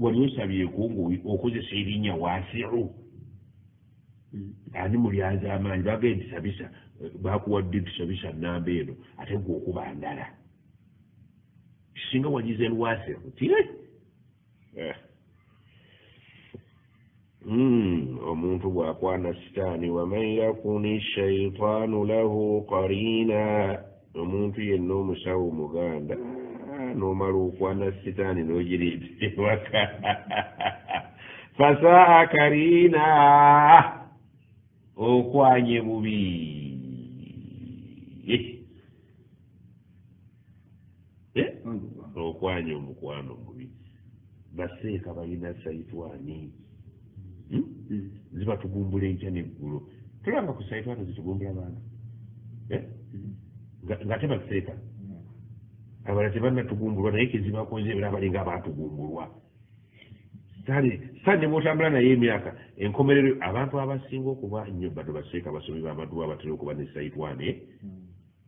S1: wali osabyeku nga okozesa erinnya wasiu ani mulyaza amaanyi bagenda tisabisa bakuwadde tisabisa namba eno ate gwokuba ndala. Singa wagize lwasiu tire omuntu bwakwana sitaani waman yakuni shaitaanu lahu qarina omuntu yenna omusawo muganda nomala okwana sitaani nogireetewaka fasaa karina. Okwanye bubi. Okwanya omukwano mubi. Baseeka balina saitwani Hmm? ziba tugumbula enkya neggulu tulanga ku saitwana zitugumbula bantu Eh? Nga tebaseeka abala tebanatugumbulwa naye kezibakoze era balinga abatugumbulwa sane bwotambula naye emyaka enkomerero abantu abasinga okuba nnyo bado baseeka basomi bamaduwa batera okuba ne saitwane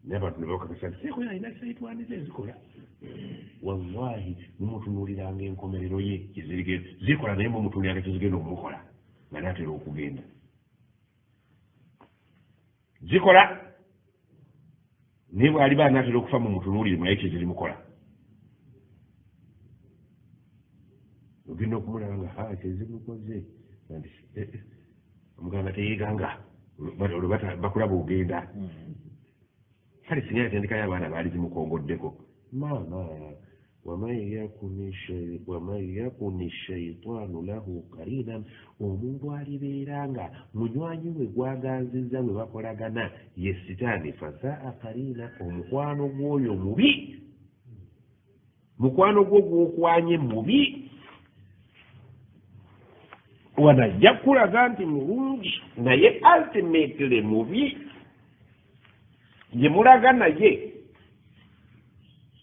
S1: naye abantu nebakakasa nti seeko alina saitwane ze zikola. Wallahi mumutunuuliranga enkomerero ye kizirige zikola naye mumutunuuliranga kizigenda omumukola nga natera okugenda. Zikola naye bwaliba anatera okufa mumutunuulire naye kizirimukola ogenda okumulaba nga ha kyezimukoze eh, eh, omuganga teyeeganga bakulaba ogenda kale singa yatendekayo abaana baali zimukongoddeko maama waman yakuni shaitaanu lahu karinan omuntu alibeera nga munywanyi we gwaganziza bwe bakolagana ye sitaani fasaa karina omukwano gw'oyo mubi. Mukwano gwo gwokwanye mubi. Wanajja kulaga nti mulungi naye ultimately mubi. Gye mulaga naye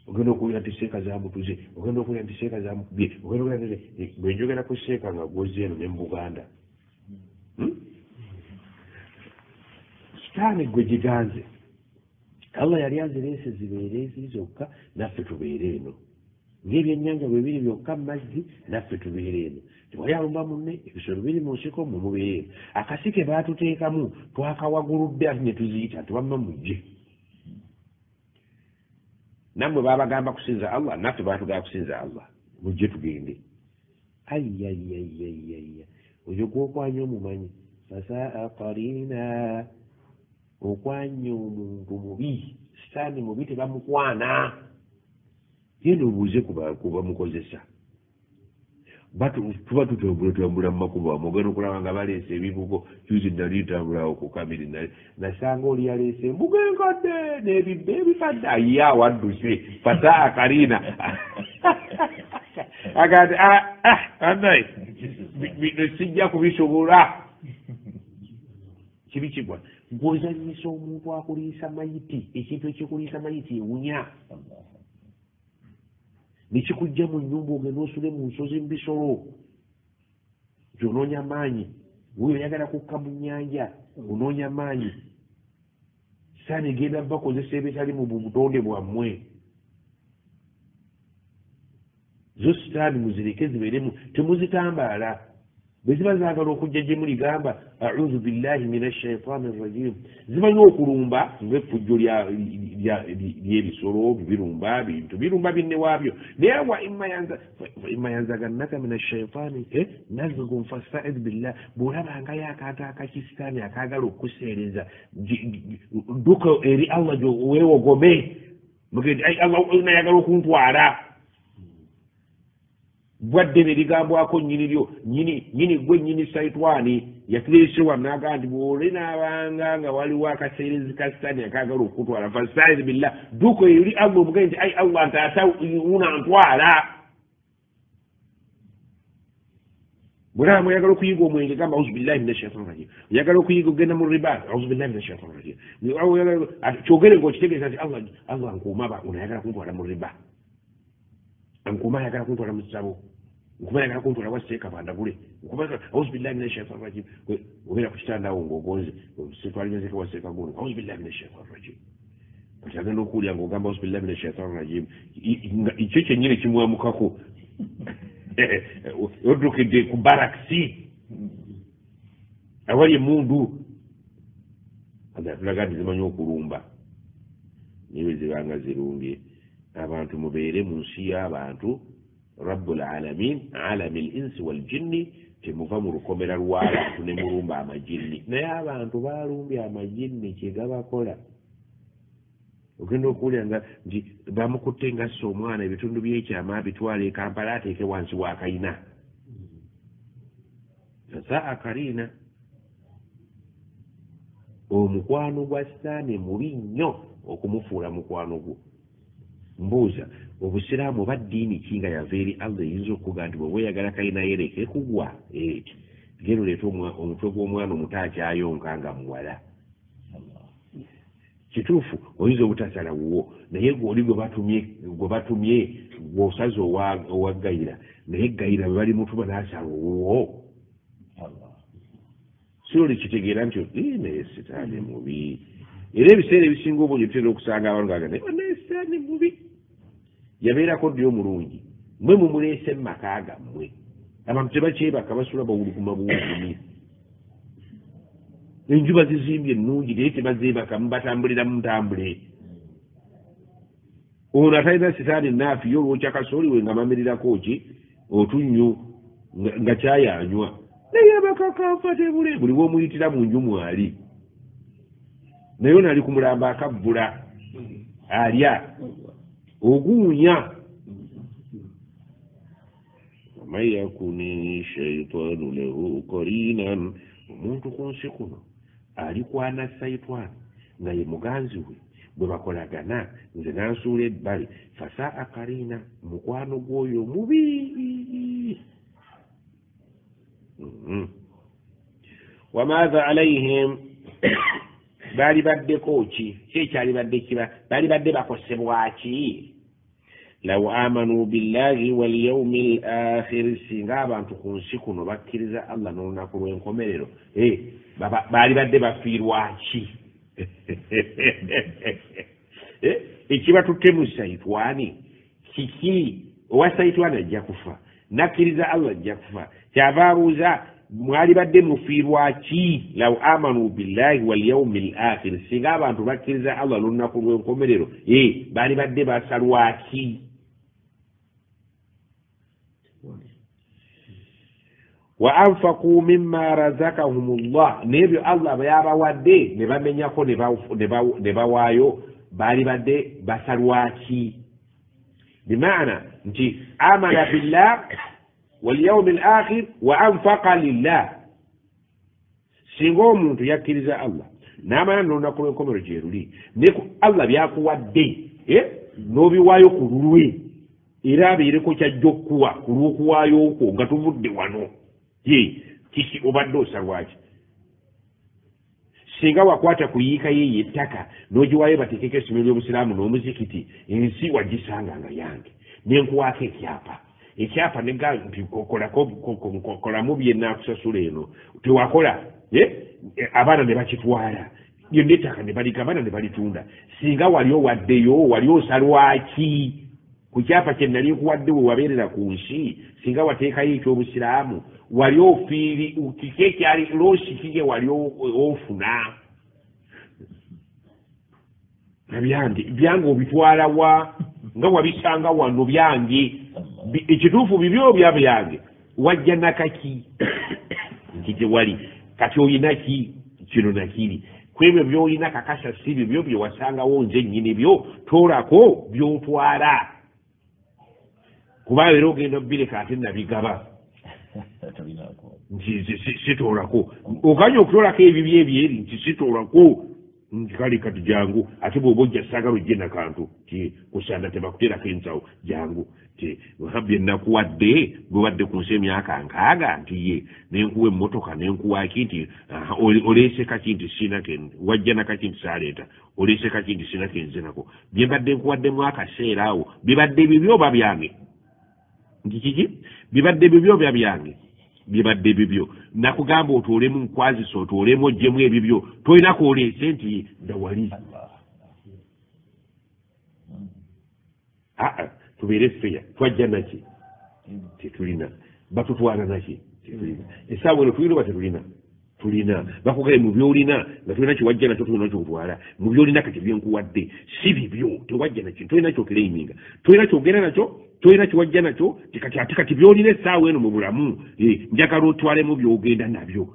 S1: ogenda okuwulira nti seeka zamutuze ogenda okuwulira nti seeka zamukubye ogenda okuwulira nti bwe njogera ku seeka nga gwozi eno ne mu buganda Hmm? sitaani gwe giganze allah yali azireese zibeere ezi zokka naffe tubeere eno. Ng'ebyennyanja bwe biri byokka mazzi naffe tubeere eno. Tewali alumba munne ebisolo biri mu nsiko mwe mubeere eno. Akasi ke baatuteekamu twakawaguludde ati ne tuziyita tubamma mujje nammwe babagamba kusinza allah naffe batugamba kusinza allah. Mujje tugende. Ayayayayaya oyo gwokwanya omumanyi fasaa karina okwanya omuntu mubi sitaani mubi tebamukwana. Genda obuuze kubamukozesa tuba tutambulatambula mu makubo amu ogenda okulaba nga baleese ebibugo juzi nali ntambulawo ku kamiri nali nasanga oli yaleese embugo enkadde n'ebibba ebikadde aye awadduse fasaa karina agati anaye bino sijja kubisobola. Kibi kigwa ng'ozanyisa omuntu akuliisa mayiti ekintu ekikuliisa mayiti ewunya nekikujja mu nyumba ogenda osule mu nsozi mubisolo nti onoonya maanyi wuyo oyagala kukka mu nyanja onoonya maanyi saana egenda bakozesa ebitali mu butonde bwammwe. Zo sitaani muzireke zibeeremu temuzitambaala bwe ziba zaagala okujja gye muli gamba auzu billahi min ashaitaani rrajim zimanyi okulumba ngaeffujjo ly'ebisolo birumba bintu birumba binne waabyo naye wa imma yanzagannaka min ashaitaani nazgun fastaiz billah bw'olabangayo akantu akakisitaani akaagala okukuseereza dduka eri allah weewogome mugende ai allah nayagala okuntwala bwadde ne ligambwako nyini lyo nyini nyini gwe nyini saitwani yatuleese wanaga nti bwolinaabanga nga waliwo akaseerezi ka sitaani akagala okutwala fastaiz billah duka eri allah omugende nti ai allah ntaata unantwala bwolaba mweyagala okuyiga omwenge gamba auzu billahi min ashaitan rajim oyagala okuyiga ogenda mu riba auzu billahi min ashaitan rajim kyogere ngaokitegeeza nti allah allah nkuuma unayagala kuntwala mu riba nkuuma ayagala kuntwala mu kisabo nkuba ayagala kuntwala waseeka bandagule auzu billahi min ashaitan rajim. Obeera ku kitandawo ngaogonze setwalimezeka waseeka guno auzu billahi min ashaitan rajim. Kati agenda okuwulira ngaogamba auzu billahi min ashaitan rajim. Kyo kyennyini kimwamukako oddukidde ku barakisi awali emundu tulaga nti zimanyi okulumba. Naye bwe zibanga zirumbye abantu mubeere mu nsi y'abantu. Rabbul alamin alami l insi waljinni temuva mu lukomera lw'abantu ne mulumba amajinni. Naye abantu balumbye amajinni kyegabakola ogenda okuwulira nga nti bamukutte ngassa omwana ebitundu byekyama abitwala e kampala ateeke wansi wakayina saa kariina omukwano gwa sitaani mubi nnyo okumufuula mukwano gwo mbuuza obusiraamu oba ddiini ki nga yava eri allah eyinza okuga nti bwe weeyagala kalina yereke kugwa? Genda oleeta omutwe gw'omwana omuto akyayonka nga muwala. Kituufu oyinza obutasala wuwo naye gwoli gwe batumye gwe batumye gweosaze owaggayira naye gayira bwe bali mutuba naasala owuwo si oli kitegeera nti naye sitaani mubi. Era ebiseera ebisinga obungi tutera okusanga abantu gaga naye naye sitaani mubi yabeerako ddi omulungi mwe mumuleese mu maka gammwe abantu tebakyebaka basula bawulukuma buwulumi enju bazizimbye ennungi naye tebazeebaka mubatambulira mutambule ono atalina sitaani naafiyo olwokya kasooli we nga mamirirako ki? Otunnyu nga kyayanywa. Naye abakakanfa tebule buli bwomuyitira mu nju mwali naye ono ali ku mulamba akabbula alya oguunya waman yakuni shaitanu lahu karinan omuntu ku nsi kuno alikwana saitwani. Nga ye muganzi we bwe bakolagana nze nansuula ebbali. Fasaa karina mukwano gwoyo mubi mm-hmm. wamaatha alaihim baali baddeko ki kyekyali badde kiba? Baali badde bakosebwaki law amanu billahi walyaumi l akhiri singa abantu ku nsi kuno bakkiriza allah n'olunaku lw'enkomerero eh, baali badde bafiirwaki eh, ekibatutte mu saitwani kiki? Owa saitwani ajja kufa nakkiriza allah ajja kufa. Kyava abuuza mwali badde mufiirwaki law amanu billahi walyaumi l akhiri singa abantu bakkiriza allah n'olunaku lw'enkomerero eh, baali badde basalwaki wa anfaku mima razakahum llah n'ebyo allah byabawadde ne bamenyako ne bawaayo baali badde basalwaki bimaana nti amana billah akhir wa anfaka lillah singa omuntu yakkiriza allah n'amana nolunaku lwenkomero gyeruli neku allah byakuwadde eh, n'obiwaayo ku lulwe era abeereko kyajja okukuwa ku lw'okuwaayo okwo nga tuvudde wano. Ye kiki obadde osalwaki singa wakwata kuyiika yeyo ettaka n'ogiwayo bateekeko essomero ly'obusiraamu n'omuzikiti ensi wagisanga nga yange nenkuwaako ekyapa ekyapa nega nti kolamu byenaakusasula eno. Tewakola abaana ne bakitwala. Yonna ettaka ne balika abaana ne balitunda. Singa wali owaddeyo wali osalwaki ku kyapa kye nali nkuwadde we wabeerera ku nsi singa wateekayo ekyobusiraamu wali ofiiri kiki ekyali loosi kige wali ofuna nabyange byange obitwala wa? Nga wabisanga wano byange. Ekituufu bibyo bya byange. Wajja nakaki? Nti tewali kati oyinaki kino nakiri kwebyo byolina kakasa si bibyo byewasangawo nze nnyini byo toolako byotwala. Kuba era ogenda bireka ate nabigaba. Nti sitoolako okanya okutoolako ebibi ebyeri nti sitoolako kale kati jangu ate bwoba ojja saagala ojje nakantu ti kusanda tebakuterako ensawo jangu. Ti byenakuwadde bwebadde ku nsi emyaka nkaaga nti ye nenkuwa emmotoka nenkuwaki nti oleese kaki nti sinake wajja nakaki nti saaleeta oleese kaki nti sinake nzenako byembadde nkuwaddemu akaseera awo bibadde bibyo oba byange. Nti kiki? Bibadde bibyo bya byange. Bibadde bibyo nakugamba otuolemu nkwazisa otuolemu ojjemu ebibyo tolina kwoleese nti dawali aa tubeere feya twajja naki tetulina. Batutwala naki tetulina. Esaawa eno tulina oba tetulina tulina. Bakugaye mu byolina nga tolina kiwajja nakyo tulina kyotwala. Mu byolina kati byenkuwadde si bibyo. Tewajja nakyo tolina kyokireiminga tolina kyogenda nakyo tolina kiwajja nakyo tikati ate kati byolina essaawa eno mu bulamu. Njagala otwalemu byogenda nabyo.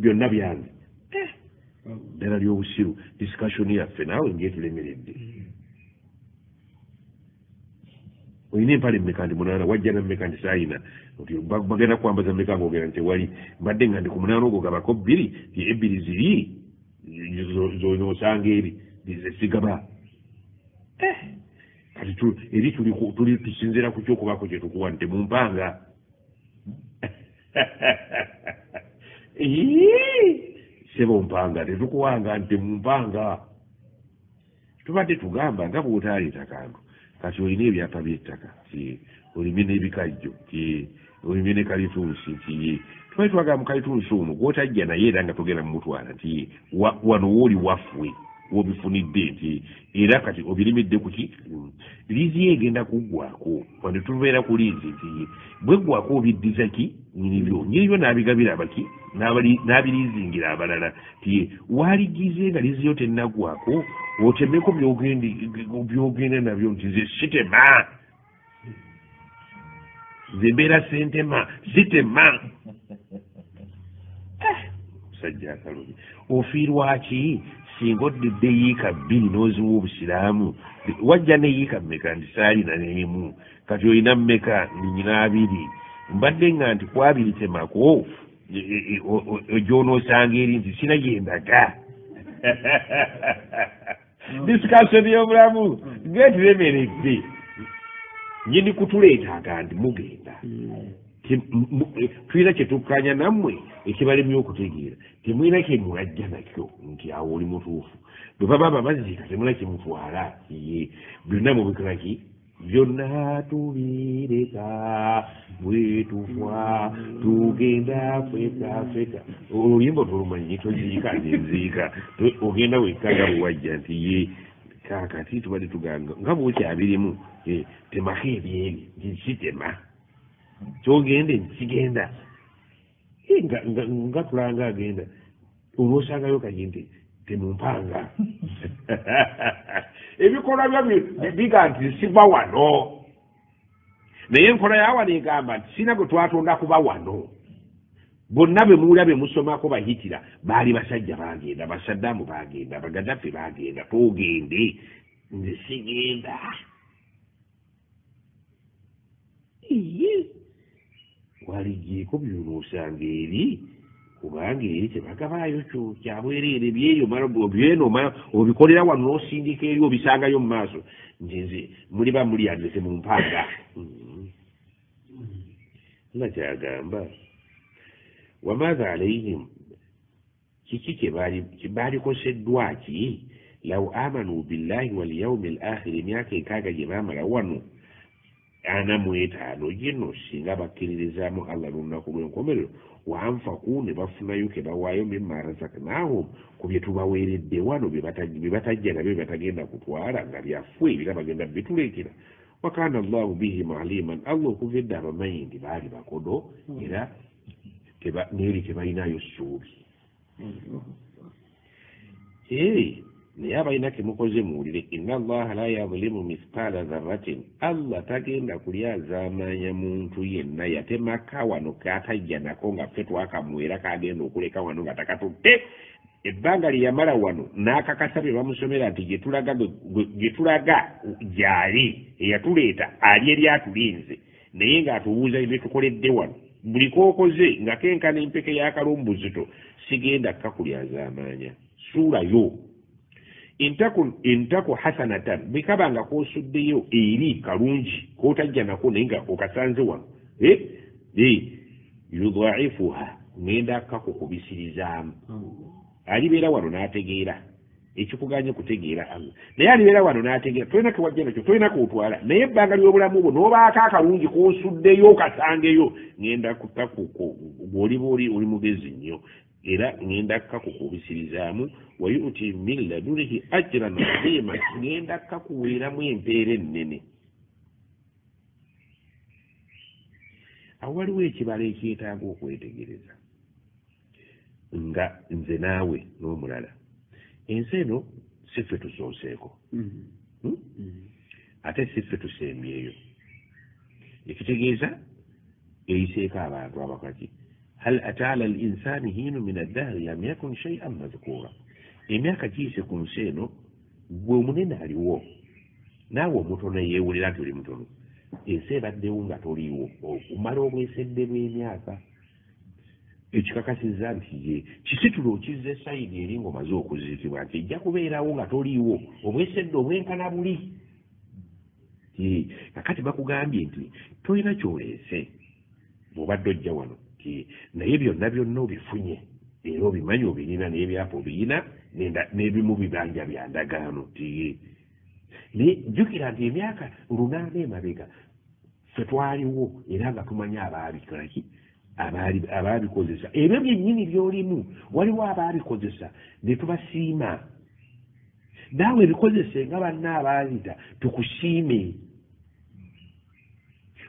S1: Byonna byange. Eh, ddala ly'obusiru. Discussion yaffe naawe njetulemeredde olina empale mmeka ndi munaana wajja nammeka ndi saayina nti bagenda kwambaza mmeka ngaogenda nti tewali. Mbadde nga ndi ku munaana ogwo gabako bbiri ebbiri ziri zonosanga eri zesigaba eh, kati eri tuli tusinzira ku kyokubako kyetukuwa nti mumpanga sebo mpanga tetukuwanga nti mumpanga tubadde tugamba nga bwotaleeta kantu kati olina ebyapa byettaka olime n'ebikajjo olime ne kalitunsi ti twali twagala mu kalitunsi ono gwotajja naye era nga togenda mumutwala nti wano wooli waffe wobifunidde nti era kati obirimidde kuki liizi ye egenda kuggwako wane tubeera ku liizi nti bweggwako obiddiza ki? Nyinibyo nyinibyo n'abigabira abaki n'abiriizingira abalala ti waaligize nga liizi yo tennaggwako otemeko byogenda nabyo nti nze sitema nze mbeera sentema sitema musajja akalumi ofiirwaki singa oddidde yiika bbiri n'oziwa obusiraamu. Wajja neyiika mmeka nti saalina n'emu? Kati olina mmeka ndinyina abiri? Mbadde nga nti kwabiri temako gyonoosanga eri nti sina gyendaga disikasion y'obulamu. Ngetiremeredde nyini kutuleetanga nti mugenda. Tulina kyetukkanya nammwe ekibalemye okutegeera. Temulina kyemulajja nakyo nti awo oli mutuufu. Bwe baba babaziika temulina kyemutwala ye byonna mubikolaki byonna tubireka bwetufa tugenda feka feka oluyimba tolumanyi toziika nenziika ogenda wekkaga bwewajja nti ye kakati tubadde tugamba nga bwokyabirimu temako ebyebi nti kitema kyogende nkigenda nga tulanga agenda olwosangayo kaji nti temumpanga ebikolwa byabyo biga nti siva wano naye enkola yawano egamba nti sina gwe twatonda kuba wano bonna be muwulira be musomako bahitira baali basajja bagenda basaddaamu bagenda bagaddafe bagenda togende nze sigenda. Iye. Waligyeko byoloosanga eri? Kubanga eri tebagabaayo kyo kyabwereere byeyo byeno obikolera wano n'osindika eri obisangayo mu maaso. Nti nze muli ba muli andese mu mpanga. Nga kyagamba wamaatha alaihim kiki kyebaalikoseddwa ki law amanu billahi walyaumi al akhiri emyaka enkaaga gye baamala wano ana mu etaano gino singa bakkiririzaamu allah lunaku lw'enkomerero wanfaku ne bafunayo ke bawaayo mima razaknahum ku bye tubaweeredde wano bye batajja nabyo bye batagenda kutwala nga byaffe ebira bagenda bituleekera wakana allahu bihim aliman allah okuva edda abamanyi nti baali bakodo era neeri tebalinayo ssuubi naye abalina kemukoze muwulire inna allaha la yazulimu mithqala dharratin allah tagenda kulyazaamanya muntu yenna yatemaka wano katajja nako nga ffe twakamwera kagenda okuleka wano nga takatutte ebbanga lye yamala wano n'akakasa bye bamusomera nti gye tulaga gyali eyatuleeta ali eri atulinze naye ng'atubuuza bye tukoledde wano buli kookoze nga kenkana empeke y'akalombuzito sigenda kakulyazaamanya suulayo intaku hasanatan bwekaba nga kosuddeyo eri kalungi kotajja nako naye nga okasanze wano. Yudhaifuha ngenda kakukubisirizaamu alibeera wano n'ategeera ekikuganye kutegeera allah naye alibeera wano n'ategeera tolina kewajja nakyo tolina kuotwala naye ebbanga ly'obulamu bwo n'obaako akalungi kosuddeyo okasangeyo ngenda kutakuko bwoliba oli oli mugezi nnyo. Era ngenda kakukubisirizaamu wayuti min ladunihi ajiran azima ngenda kakuweeramu empeera ennene. Awo waliwo ekibala ekyetaaga okwetegereza. Nga nze naawe n'omulala ensi eno siffe tusooseeko ate siffe tusembyeyo ekitegeeza eyiseeko abantu abakaki. Hal ata ala linsani hiinu min addahri lam yakun shaian madhkura emyaka giyise ku nsi eno gwe omunene aliwo. Naawe omutono yeewulira nti oli mutono. Ensi ebaddewo nga toliiwo. Okumala obwesedde bw'emyaka ekikakasiza nti ye kisitula okizza esayidi eri ngaomaze okuziikibwa nti ejja kubeerawo nga toliiwo obwesedde obwenkana buli. Kakati bakugambye nti tolina kyoleese bw'obadde ojja wano naye byonna byonna obifunye era obimanyi obirina n'ebyapa obirina n'ebimu bibanja bya ndagaano ti naye jjukira nti emyaka lunaana emabega ffe twaliwo era nga tumanyi abaabikolaki abaabikozesa ebyo byennyini by'olimu waliwo abaabikozesa ne tubasiima. Naawe ebikozese nga banna abaazita tukusiime.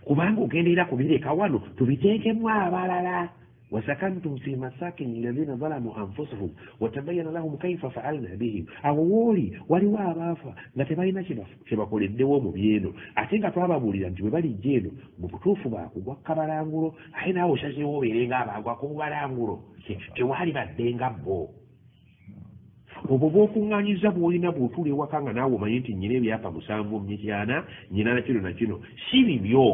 S1: Kubanga ogendeera kubireka wano tubiteekemu abalala wasakantum fi masakin alladhina zalamu anfusahum watabayana lahum kaifa faalna bihim awo wooli waliwo abaafa nga tebalina kyebakoleddewo mu byeno ate nga twababuulira nti bwe balijja eno mu butuufu baakugwa kabalangulo aye naawe osazewo obeere nga abagwako mu balangulo tewaali badde nga bo obwo bwokuŋŋanyiza bwolina bwotula ewaka nga naawe omanyi nti nyina ebyapa musanvu mmityana nyina nakino nakino si bibyo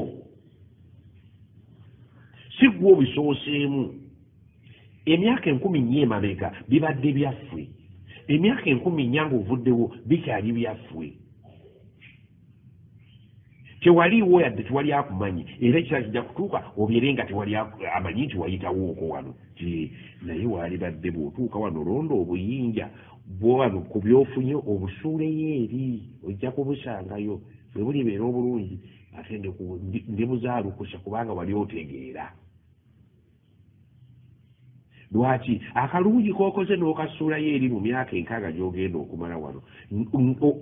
S1: si gwe obisooseemu emyaka enkumi nnya emabega bibadde byaffe. Emyaka enkumi nnya nga ovuddewo bikyali byaffe. Tewaliiwo yadde tewali akumanyi era ekirala kijja kutuuka obyere nga tewali amanyi nti wayitawooko wano. Naye waalibadde bw'otuuka wano londa obuyinja bwano ku byofunye obusuuleyo eri ojja kubusangayo bwe bulibeera obulungi ate ndibuzaalukusa kubanga wali otegeera lwaki? Akalungi kokoze n'okasuulayo eri mu myaka enkaaga gy'ogenda okumala wano.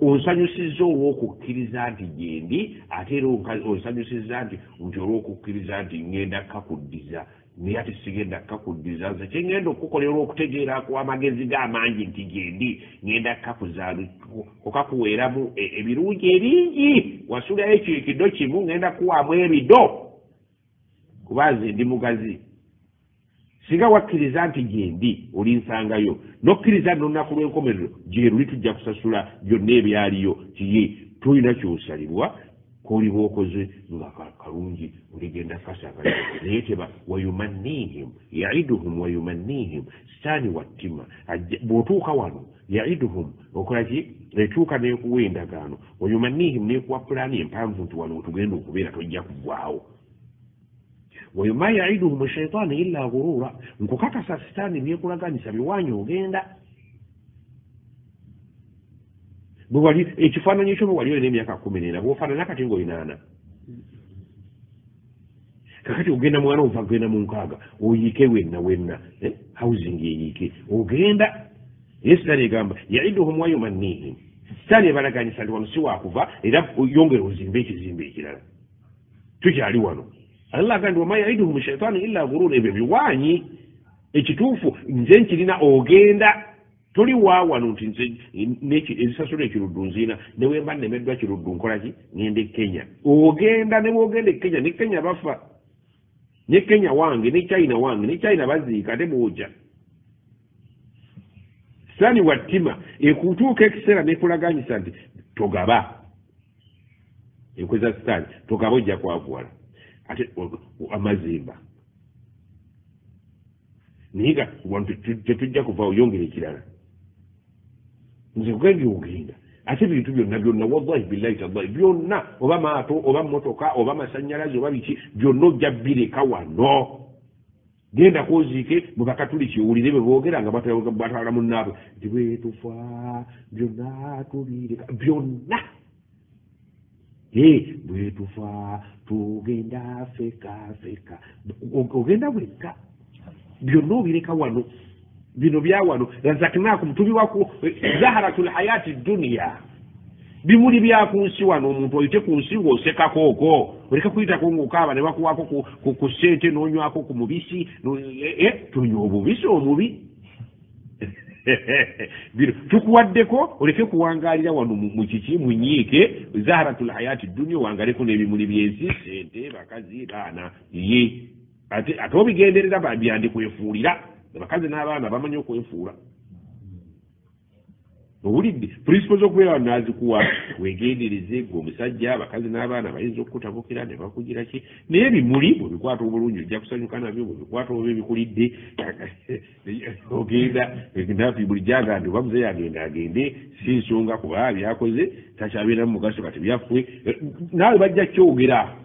S1: Onsanyusizza olw'okukkiriza nti gyendi ate era onsanyusizza nti nti olw'okukkiriza nti ngenda kakuddiza naye ate sigenda kakuddiza nze kyengenda okukolera okutegeera ku amagezi g'amangi nti gendi ngenda kakuzaali okakuweeramu e, ebirungi ebingi. Wasulayo ekyo ekiddo kimu ngenda kuwaamu ebiddo kubanze ndi mugazi singa wakkiriza nti gyendi olinsangayo. Nokkiriza nolunaku lw'enkomerero gyeruli tujja kusasula byonna ebyaliyo. Tiye tolina kyosalibwa koliba okoze nga kalungi oligenda kasanga naye teba wayumannihim yaiduhum wayumannihim sitaani wattima bw'otuuka wano yaiduhum okolaki etuuka n'ekuwa endagaano. Wayumannihim n'ekuwa pulaani empanvu nti wano wetugenda okubeera tojja kugwawo wayuma yaiduhum shaitaani illa ghurura. Nkukakasa sitaani byekulaganisa biwanyi ogenda. Bwewali ekifaananyi ekyo bwe wali olina emyaka kumi nena bwofaanana kati ngaolinaana kakati ogenda mwana ova genda mu nkaaga oyiike wenna wenna. Eh, housing eyiike ogenda. Naye sitaani egamba yaiduhum wayumannihim sitaani ebalaganyisa nti wano si wakuva era yongera ozimbe ekizimbe ekirala. Tukyali wano allah agandi wama yaiduhum shaitaani illa gurura ebyo biwanyi ekituufu nze nkirina ogenda toli waawano nti nze ezisasula ekiruddu nziina newemba nemeddwa kiruddu nkolaki ngenda e kenya. Ogenda newogenda e kenya ne kenya bafa ne kenya wange ne china wange ne china baziika ate bwoja sani wattima ekutuuka ekiseera nekulaganyisa nti togaba. Enkweza sitaani togaba ojja kwavuwala ate amazimba. Naye nga tetujja kuva oyongera ekirala nze kugenda ogenda ate bintu byonna byonna wallahi billahi tallahi byonna oba maato oba motoka oba masanyalazi oba biki byonna ojja bireka wano. Genda kwoziike mubakatuli kiwulire bwe boogera nga batwala munaabwe nti bwetufa byonna tubireka byonna e bwetufa tugenda feka feka. Ogenda bwekka. Byonna obireka wano. Bino byawano razaknakum tubiwaku zaharatu lhayati duniya bimuli byakunsi wano omuntu oyite ku nsi ng'osekakooko oleka kuyitako ngaokaaba ne bakuwako ku sente n'onywako ku mubisi tunywa obubisi omubi bino tukuwaddeko oleke kuwangaalira wano mu kiki munyiike zaharatu lhayati duniya owangaleko n'ebimuli byensi sente bakazi baana ye. Ate ate obigenderera byandikwefuulira abakazi n'abaana bamanyi okwefuula owulidde. Principe z'okubeera wano nazikuwa wegendereze gwe omusajja abakazi n'abaana bayinza okukutabukira ne bakugira ki? Naye ebimuli bwebikwata obulungi ojja kusanyuka nabyo bwebikwata oba ebikulidde. Ogenda nafi bulijjo agambe oba muzeeyo agenda agende si nsonga kuba byakoze takyabeeramu mugaso kati byaffe. Naawe bajja kyogera.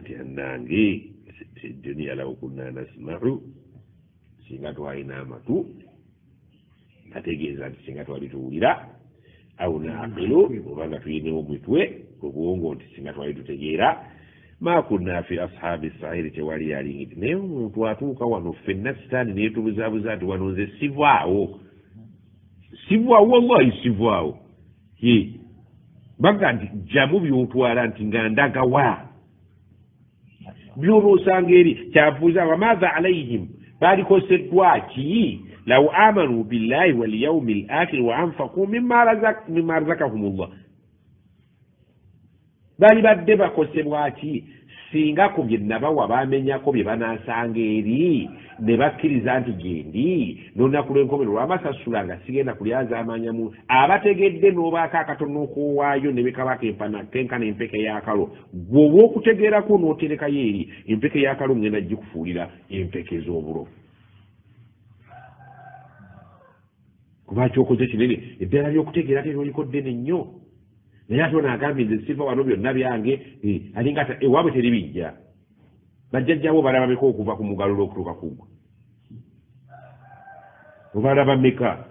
S1: Nti bannange duniya law kunna nasmau singa twalina amatu ategeeza nti singa twali tuwulira au naaqilu oba nga tuyina omutwe obwongo nti singa twali tutegeera ma kunna fi ashabi sahiri tewali yalingiti naye omuntu atuuka wano ffenna sitaani neetubuzaabuza nti wano nze sivaawo. Sivaawo wallahi sivaawo. Baga nti jamu byotwala nti nga ndagawa. Byoloosanga eri kyabuuza wamaatha alaihim baalikoseddwa ki law amanu billahi walyaumi lakiri wa anfaku mima razakahum llah baali badde bakosebwa ki singa ku bye nabawa bamenyako bye banasanga eri ne bakkiriza nti gendi nolunaku lwenkomero lwamasasula nga sigenda kulyazamanyamu abategedde n'obaako akatono okuwaayo ne bekabakenkana empeka eyakalo gweoba okutegeerako n'oterekayo eri empeka eyakalo ngenda gikufuulira empeka ez'obulo kuba kyokoze kinene? Eddala lyokutegeera teryoliko ddene nnyo. Naye ate onaagambye nze siva wano byonna byange alinga ewaabwe teri bijja bajjajjabo balaba meka okuva ku mugalo lwokutuuka kugwa obalaba meka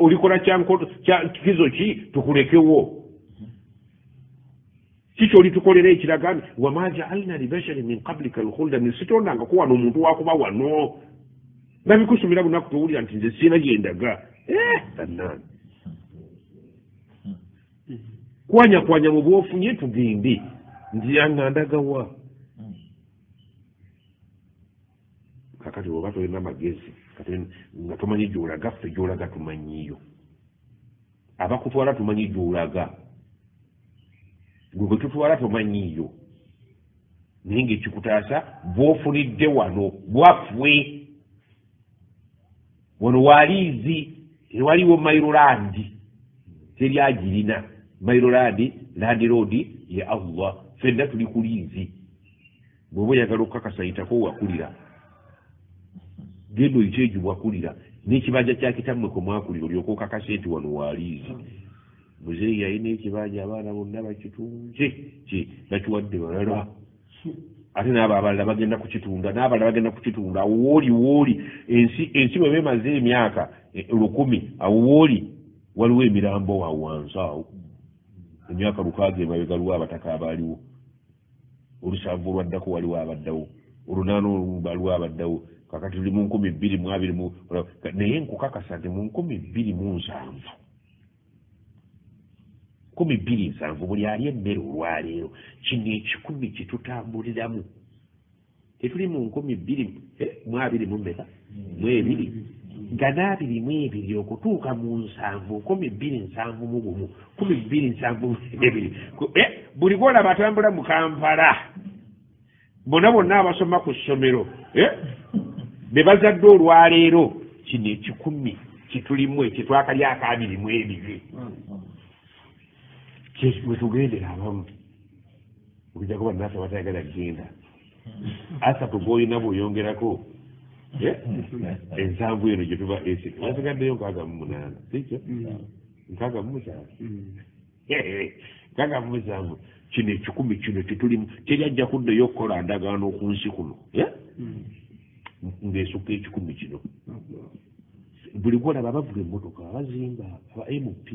S1: olikola kizo ki? Tukulekewo. Kikyolitukolera ekiraga nti wama jaalna libashari min qablika lkhulda nesitondangako wano omuntu wakuba wano. Nabikusumira bunaku towulira nti nze siina gyendaga bannani kwanya kwanya mu bwofunye tugende ndiyanga ndagawa kakati oba tolina magezi nga tomanyi gyolaga ffe gyolaga tumanyiyo abakutwala tumanyi gyolaga. Gwe bwe tutwala tomanyiyo naye ngaekikutaasa bwofunidde wano bwaffe. Wano waliizi ewaliwo mairolandi teryagirina mairolandi landi roodi ye allah fenna tuli ku liizi. Bweoba oyagala okukakasa yitako wakulira. Genda oyite egyo bwakulira. N'ekibanja kya kitammwe kwe mwakulira olyoka okakasa nti wano waliizi muzeeyi yalina ekibanja abaana bonna bakitunze. Ki bakiwadde balala ate naabo abalala bagenda kukitunda n'abalala bagenda kukitunda awo wooli. Wooli ensi ensi bwe bemaze emyaka lukumi awo wooli waliwo emirambo awo wansi awo. Emyaka lukaaga emabega lwa abataka abaaliwo. Olusanvu olwaddako waliwo abaddawo. Olunaana olumba lwabaddawo kakati tuli mu nkumi bbiri mu abiri naye nkukakasa nti mu nkumi bbiri mu nsanvu kumi bbiri nsanvu buli ali emmere olwaleero kino ekikumi kyetutambuliramu tetuli mu nkumi bbiri mu abiri mu mmeka? Mu ebiri? Nga n'abiri mu ebiri okutuuka mu nsanvu nkumi bbiri nsanvu mu bumu kumi bbiri nsanvu mu ebiri. Buli gwolaba atambula mu kampala bonna bonna abasoma ku ssomero be bazadde olwaleero kino ekikumi kitulimu ekyetwakalyako abiri mu ebiri wetugendera abamu okujjako bannaffe batayagala kgenda asatu goyina bweyongerako ensanvu eno gyetuba wasigaddeyo nkaaga mu munaana sikyo nkaaga mu musanvu. Nkaaga mu musanvu. Kino ekikumi kino kitulimu teryajja kuddayo okukola ndagaano ku nsi kuno ngaesukka ekikumi kino buli gwolaba bavuga emmotoka abazimba aba mp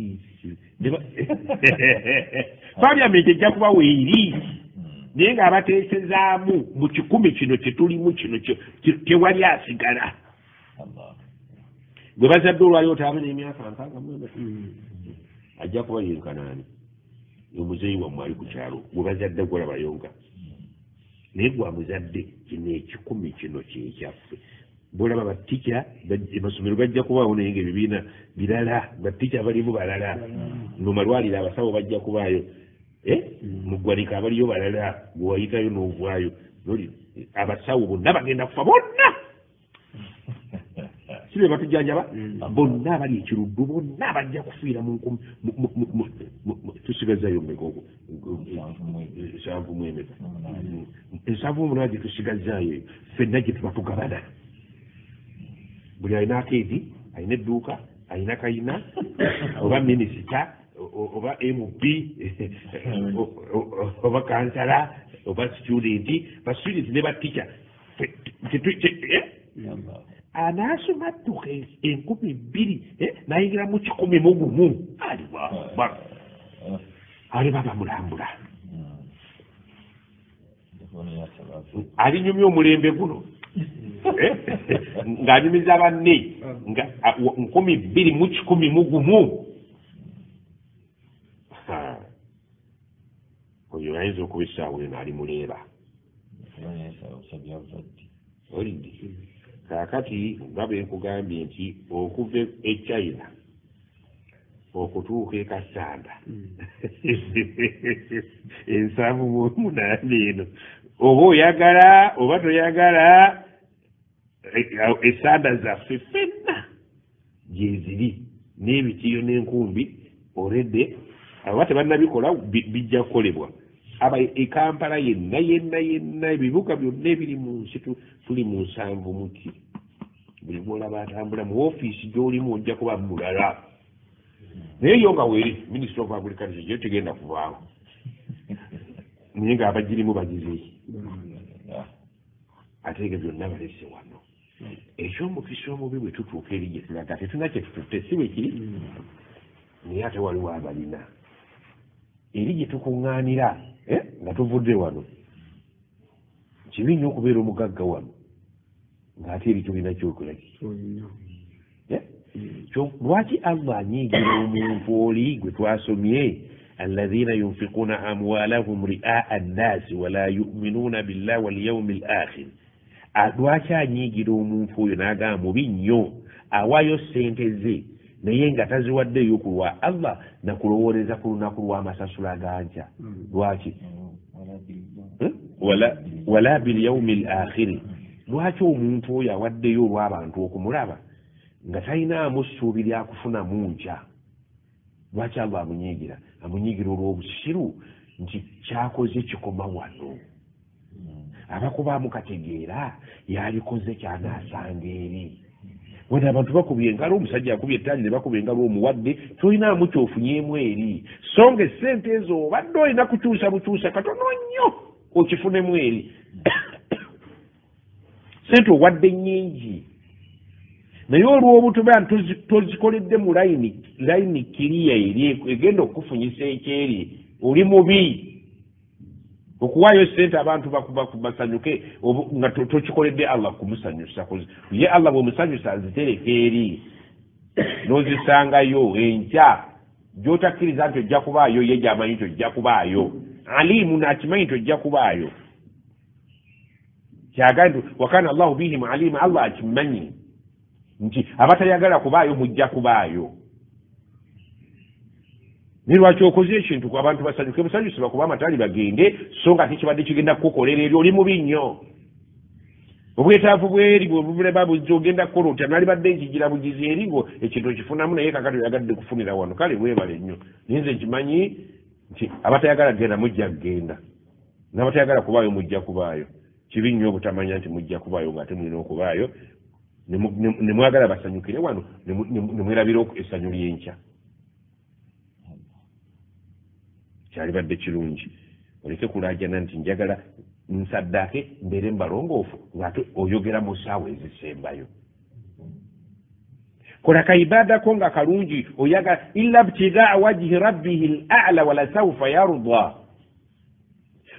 S1: paliamenti ejja kuba weeri naye ngaabateesezaamu mu kikumi kino kyetulimu kino tewali asigala. Gwe bazadde olwaliwo taabe n'emyaka nkaaga ajja kuba yenkanaani. Omuzeeyi wammwe ali ku kyalo gwe bazadde gwolabayonga naye gwa muzadde kino ekikumi kino kyekyaffe bolaba batica amasomero gajja kubaawo naye nga ebibiina birala batica balimu balala. Mu malwaliro abasawo bajja kubaayo. Mu ggwanika abaliyo balala gwewayitayo n'ovaayo noli abasawo bonna bagenda kufa bonna! Sibe batujanjaba bonna abali ekiruddu bonna bajja kufiira tusigazayo mmeka ensanvu mu emeka ensanvu omunaa gye tusigazaayo ffenna gye tuba tugabana buli alina akeedi alina edduuka alina kayina oba minisita oba mb oba kansala oba studenti bastudenti ne batica anaasoma dduka enkumi bbiri eh, nayingira mu kikumi mu gumu. Aliwabar ali baba mulambula. Alinyumya omulembe guno. Eh? Ng'anyumiza banne. Nga a- wa- nkumi bbiri mu kikumi mu gumu. Oyo ayinza okuba essaawa eno ali muleeba olidde. Kaakati nga bwe nkugambye nti okuva e china okutuuka e kasanda ensanvu mu munaana eno oba oyagala oba toyagala e- esanda zaffe ffenna gyeziri n'ebitiyo n'enkumbi oredde aba tebannabikola bi- bijja kukolebwa. Aba ekampala yenna yenna yenna ebibuga byonna ebiri mu nsi tu- tuli mu nsanvu muki buli gwolaba atambula mu ofiisi gy'olimu ojja kuba mulala. Naye yo nga weeri minisita of agriculture gyo tegenda kuvaawo. Naye ngaabagirimu bagizeki ate ebyo byonna balese wano. Ekyomukisa omubi bwe tutuuka eri gye tulaga tetuna kye tututte si bwe kiri? Naye ate waliwo abalina. Eri gye tukuŋŋaanira eh, nga tuvudde wano. Kibi nnyo okubeera omugagga wano ng'ate eri tulina kyokolaki Eh? Lwaki allah anyiigira omuntu oli gwe twasomye annaasi wala yuminuuna billahi walyaumi l akhir Ah, lwaki anyiigira omuntu oyo n'agamba mubi nnyo awaayo sente ze naye nga taziwaddeyo ku lwa allah nakulowooleza ku lunaku lw'amasasula gankya lwaki Eh? wala wala bilyaumi l akhiri lwaki omuntu oyo awaddeyo olw'abantu okumulaba nga talinaamu ssuubi lyakufunamu nkya lwaki allah amunyiigira amunyiigira olw'obusiru nti kyakoze kikoma wano. Abakuba mukategeera yalikoze kyanaasanga eri. Wena abantu bakubye engalo omusajja akubye ettaani ne bakuba engalo omuwadde tolinaamu kyofunyemu eri. So nga essente ezo obadde olina kukyusa bukyusa katono nnyo okifunemu eri. Sente owadde nnyingi naye olw'obutoba nti tozikoledde mu layini layini kiriya eri egenda okufunyisa ekyeri. Oli mubi? Okuwaayo sente abantu basanyuke nga to- tokikoledde allah kumusanyusa ye allah bwemusanyusa azitereka eri. N'ozisangayo enkya gyotakkiriza nti ojja kubaayo ye gyamanyi nti ojja kubaayo. Alimu nakimanyi nti ojja kubaayo. Kyagaa nti wakana allahu bihim alima allah akimanyi nti abatayagala kubaayo mujja kubaayo. Ne lwaki okoze ekintu abantu basanyuke busanyusibwa kuba amatali bagende so nga tekibadde kigenda kukukolera eri oli mubi nnyo obwetaavu bweri bwebuleba bujja ogenda kukola otya? Nali badde nkigira bugizi eri ngo ekintu okifunamu naye kakati oyagadde kufunira wano. Kale webale nnyo. Naye nze nkimanyi nti abatayagala genda mujja kgenda. N'abatayagala kubaayo mujja kubaayo. Kibi nnyo obutamanya nti mujja kubaayo ngaate mulina okubaayo ne mwagala basanyukire wano ne mwerabira essanyu ly'enkya. Kyalibadde kirungi. Oleke kulaajana nti njagala nsaddaake mbeere mbalongoofu ngaate oyogera mu ssaawa ezisembayo. Kola kaibaadako nga kalungi oyagala illa btigaa wajihi rabbihi l ala wala saufa yarda.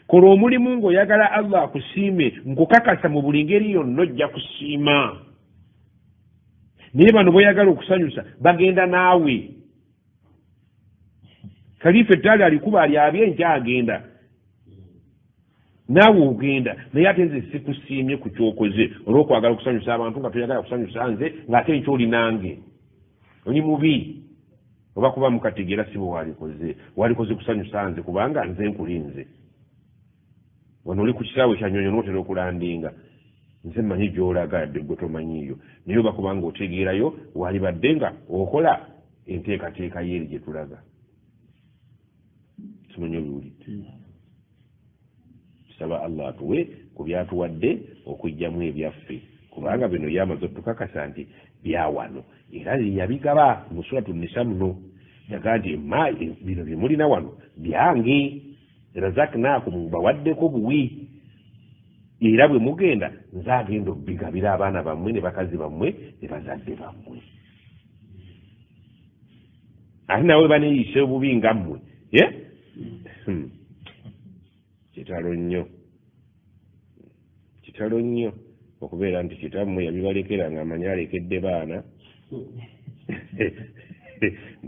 S1: Kola omulimu ng'oyagala allah akusiime nkukakasa mu buli ngeri yonna ojja kusiima naye bano boyagala okusanyusa bagenda naawe. Kalifa ettaali alikuba alyabye enkyagenda naawe ogenda. Naye ate nze sikusiimye ku kyokoze. Olw'okwagala okusanyusa abantu nga toyagala kusanyusa nze ng'ate ekyoli nange. Oli mubi? Oba kuba mukategeera si bwe walikoze. Walikoze kusanyusa nze kubanga nze nkulinze. Wano oli ku kisaawe kyanyonyo n'otera okulandinga nze mmanyi gy'olaga yadde gwe tomanyiiyo. Naye oba kubanga otegeerayo walibadde nga okola enteekateeka y'eri gye tulaga. Kimanyi obiwulidde tusaba allah atuwe ku byatuwadde okwijjamu ebyaffe. Kubanga bino yamaze otukakasa nti byawano era yabigaba mu suratu nisa muno. Yaga nti ma bino byemulina wano byange. Razaknakum bawaddeko buwi era bwe mugenda nze agenda obbigabira abaana bammwe ne bakazi bammwe ne bazadde bammwe. Ate nawe baneeyise obubi nga mmwe? Ye? Hmm. kitalo nnyo. Kitalo nnyo okubeera nti kitammwe yabibalekera nga amanyi alekedde baana.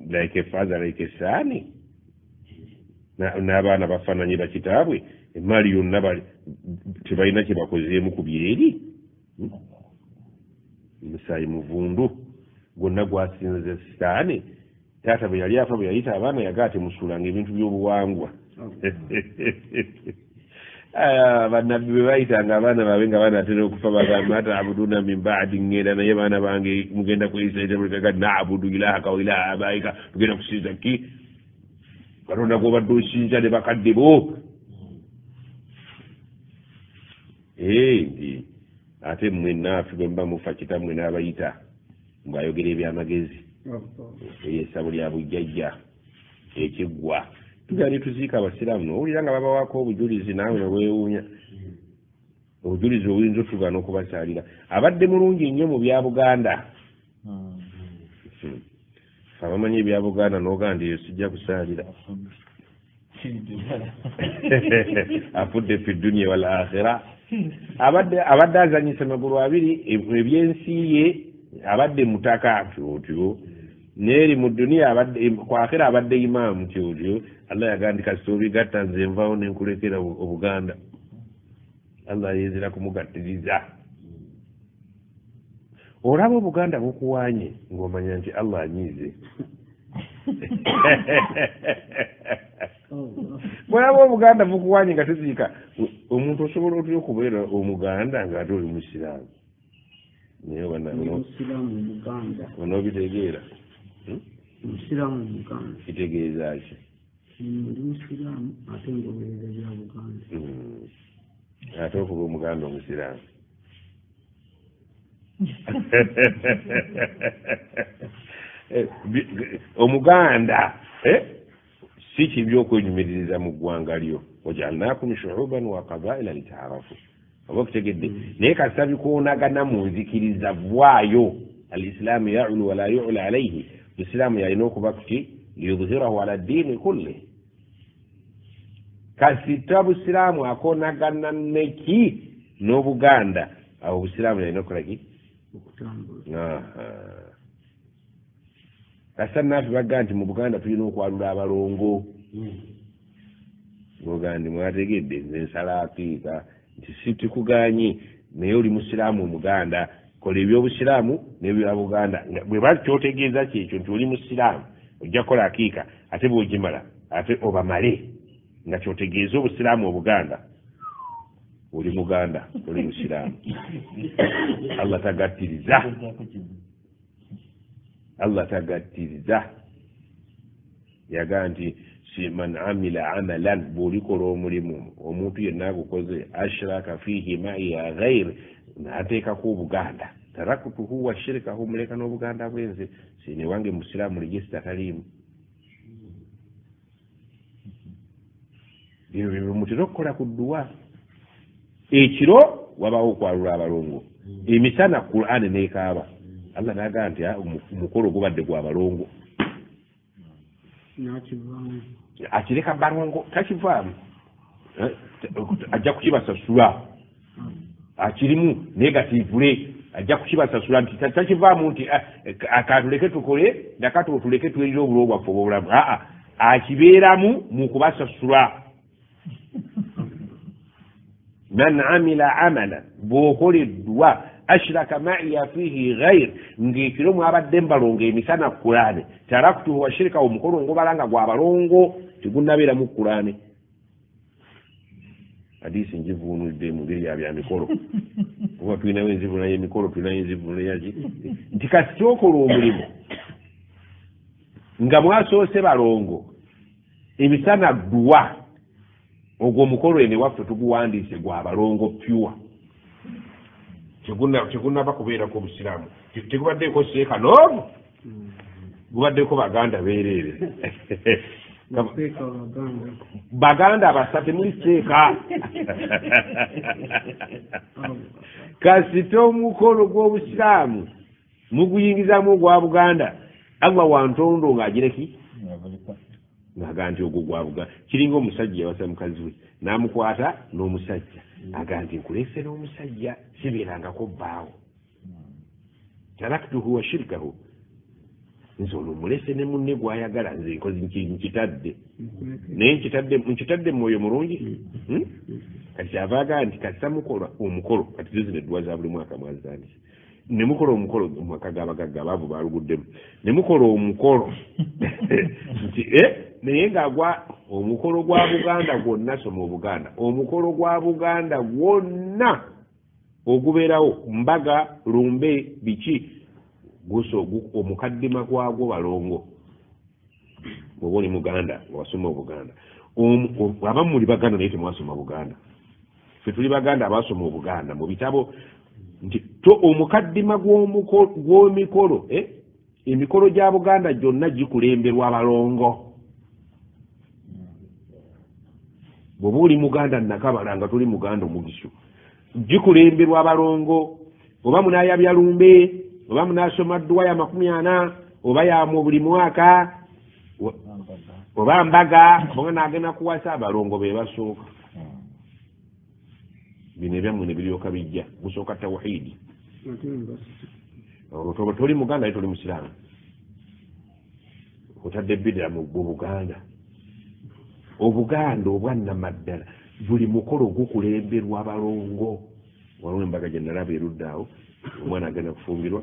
S1: Like a father like a son. Na- n'abaana bafaananyira kitaabwe. Emaali yonna bali- tebalina kye bakozeemu ku byeri Hmm? musaayi muvundu gwonna gwasinze sitaani taata bwe yali afa bwe yayita abaana yagaa temusuulanga ebintu by'obuwangwa. Bannabbi bwe bayitanga abaana baabwe nga banatera okufa bagamba taabuduna min baadi ŋŋenda naye baana bange mugenda kweisaitaga naabudu ilahaka wa ilaha abaika. Tugenda kusinza ki? Katonda gwobadde osinza ne bakadde bo nti ate mmwe naafe bwe muba mufa kitammwe n'abayita ng'ayogera ebyamagezi. Eyo lya bujjajja ekiggwa. Tugali tuziika abasiraamu nowulira nga babawaako obujulizi naawe neweewuunya obujulizi obuyinza otugaana okubakyalira abadde mulungi nnyo mu bya buganda. Abamanyi ebya buganda nogaa nti eyo sijja kusaalira afudde. Fi dunia wal akhira abadde abadde azanyisa magulu abiri ebyensi ye abadde mutaka tyotyo neeri mu duniya akhira abadde imaamu tyotyo allah yagandi kasita obigatta nze nvawo nenkulekera obu- obuganda. Allah yezera kumugattiriza. Olaba obuganda bukuwanye ng'omanya nti allah anyiize bwolaba obuganda bukuwanye nga tuziika omuntu osobola otya okubeera omuganda ng'ate oli musiraamu. Naye
S2: omuganda.
S1: onoobitegeera
S2: omusiraamu omuganda.
S1: Kitegeeza ki?
S2: Ndi musiraamu ate ngoberera bya buganda.
S1: Mm. ate okuba omuganda omusiraamu. Eh, omuganda eh, si kibi okwenyumiririza mu ggwanga lyo wajalnakum shuuban wa qabaila litaarafu. Oba okutegedde naye kasita bikuonagana mu nzikiriza vwayo alislaamu yaulu wala yula alaihi isiraamu yalina okuba kuki liyudhhirahu ala ddiini kulli kasita busiraamu akonagana neki n'obuganda. Awo busiraamu yalina okukolaki
S2: okutambula
S1: kasita naffe bagga nti mu buganda tulina okwalula abalongo. Oga ndi mwategedde nze nsala apiika nti si tukuganye naye oli musiraamu omuganda kola ebyobusiraamu n'ebya buganda. Bwe ba kyotegeeza kyekyo nti oli musiraamu ojja kukola akiika ate bwogimala ate obamale nga kyotegeeza obusiraamu obuganda. Oli muganda oli musiraamu. Allah tagattiriza allah tagattiriza yagaa nti man amila amalan bw'olikola omulimu omuntu yenna agukoze ashraka fihi maiya ghairi n'ateekako obuganda. Tarakutuhu wa shirikahu muleka n'obuganda bwenze. Sine wange musiraamu regisita taliimu. Bino byo mutera okukola ku dduwa. Ekiro wabawo okwalula abalongo. Emisana qur'ani neekaaba allah nagaa nti "Ah, omu- omukolo gubadde gwa balongo.
S2: Nakivaamu.
S1: Akireka balongo takivaamu. Eh, ajja kukibasasula. Akirimu negatiivule ajja kukibasasula nti ta- takivaamu nti "Ah, katuleke tukole nakati otuleke twerire obulowo bwaffe obwobulamu. Aa akibeeramu mu kubasasula. Man amila amala bw'okoleddwa ashraka maiya fihi ghair ng'ekiro mwabadde mbalongo emisana kurane taraktuhu washirika omukolo ngobalanga gwa balongo tegunnabeeramu kurane hadisi ngivuunulidde mu biri ya bya mikolo. Kuba tulinayo enzivunula y'emikolo tulinayo enzivunula yaki nti kasi kyokola omulimu nga mwasoose balongo emisana dduwa ogwo omukolo ene waffe tuguwandiise gwa balongo pyuwa teguna- tegunnaba kubeerako obusiraamu. Te- tegubaddeeko seeka noobu gubaddeko baganda beereere
S2: baganda.
S1: Baganda basa temuli seeka kasite omukolo gw'obusiraamu muguyingizamu ogwa buganda. Allah wantondo ng'agireki ng'aga nti ogwo gwa buganda kiringa omusajja yawasa mukazi we. N'amukwata n'omusajja aga nti nkulese n'omusajja sibeerangako bbaawo. Taraktuhu wa shirkahu. Nze ono mulese ne munne gwayagala nze nkozi nki- nkitadde. Naye nkitadde mwoyo mulungi? Hmm? kati kyava agaa nti kasita mukola omukolo kati zo zino edduwa za buli mwaka mwazitandise ne mukola omukolo omwaka gabagagga abaavu baluguddemu ne mukola omukolo. Nti e naye ngaagwa omukolo gwa buganda gwonna soma obuganda omukolo gwa buganda gwonna ogubeerawo mbaga lumbe biki guso gu- omukaddima gwagwo balongo oba oli muganda wasoma obuganda abamu muli baganda naye temwasoma buganda fe tuli baganda abasoma obuganda mu bitabo nti to omukaddima gw'emikolo eh? emikolo gya buganda gyonna gikulemberwa balongo bw'oba oli muganda nakabala nga tuli muganda omugisu. Gikulemberwa abalongo oba munaayabya lumbe oba munaasoma dduwa ya makumi ana oba yamu buli mwaka oba mbaga obanga naagenda kuwasa abalongo be basooka. Bino ebyammwe ne biryoka bijja gusooka tawhidi. Olwo to- toli muganda ye toli musiraamu. Otadde bidira mu buganda obuganda obwannamaddala buli mukolo gukulemberwa abalongo. Waliwo embaga gye nalaba erudda awo omwana agenda kufumbirwa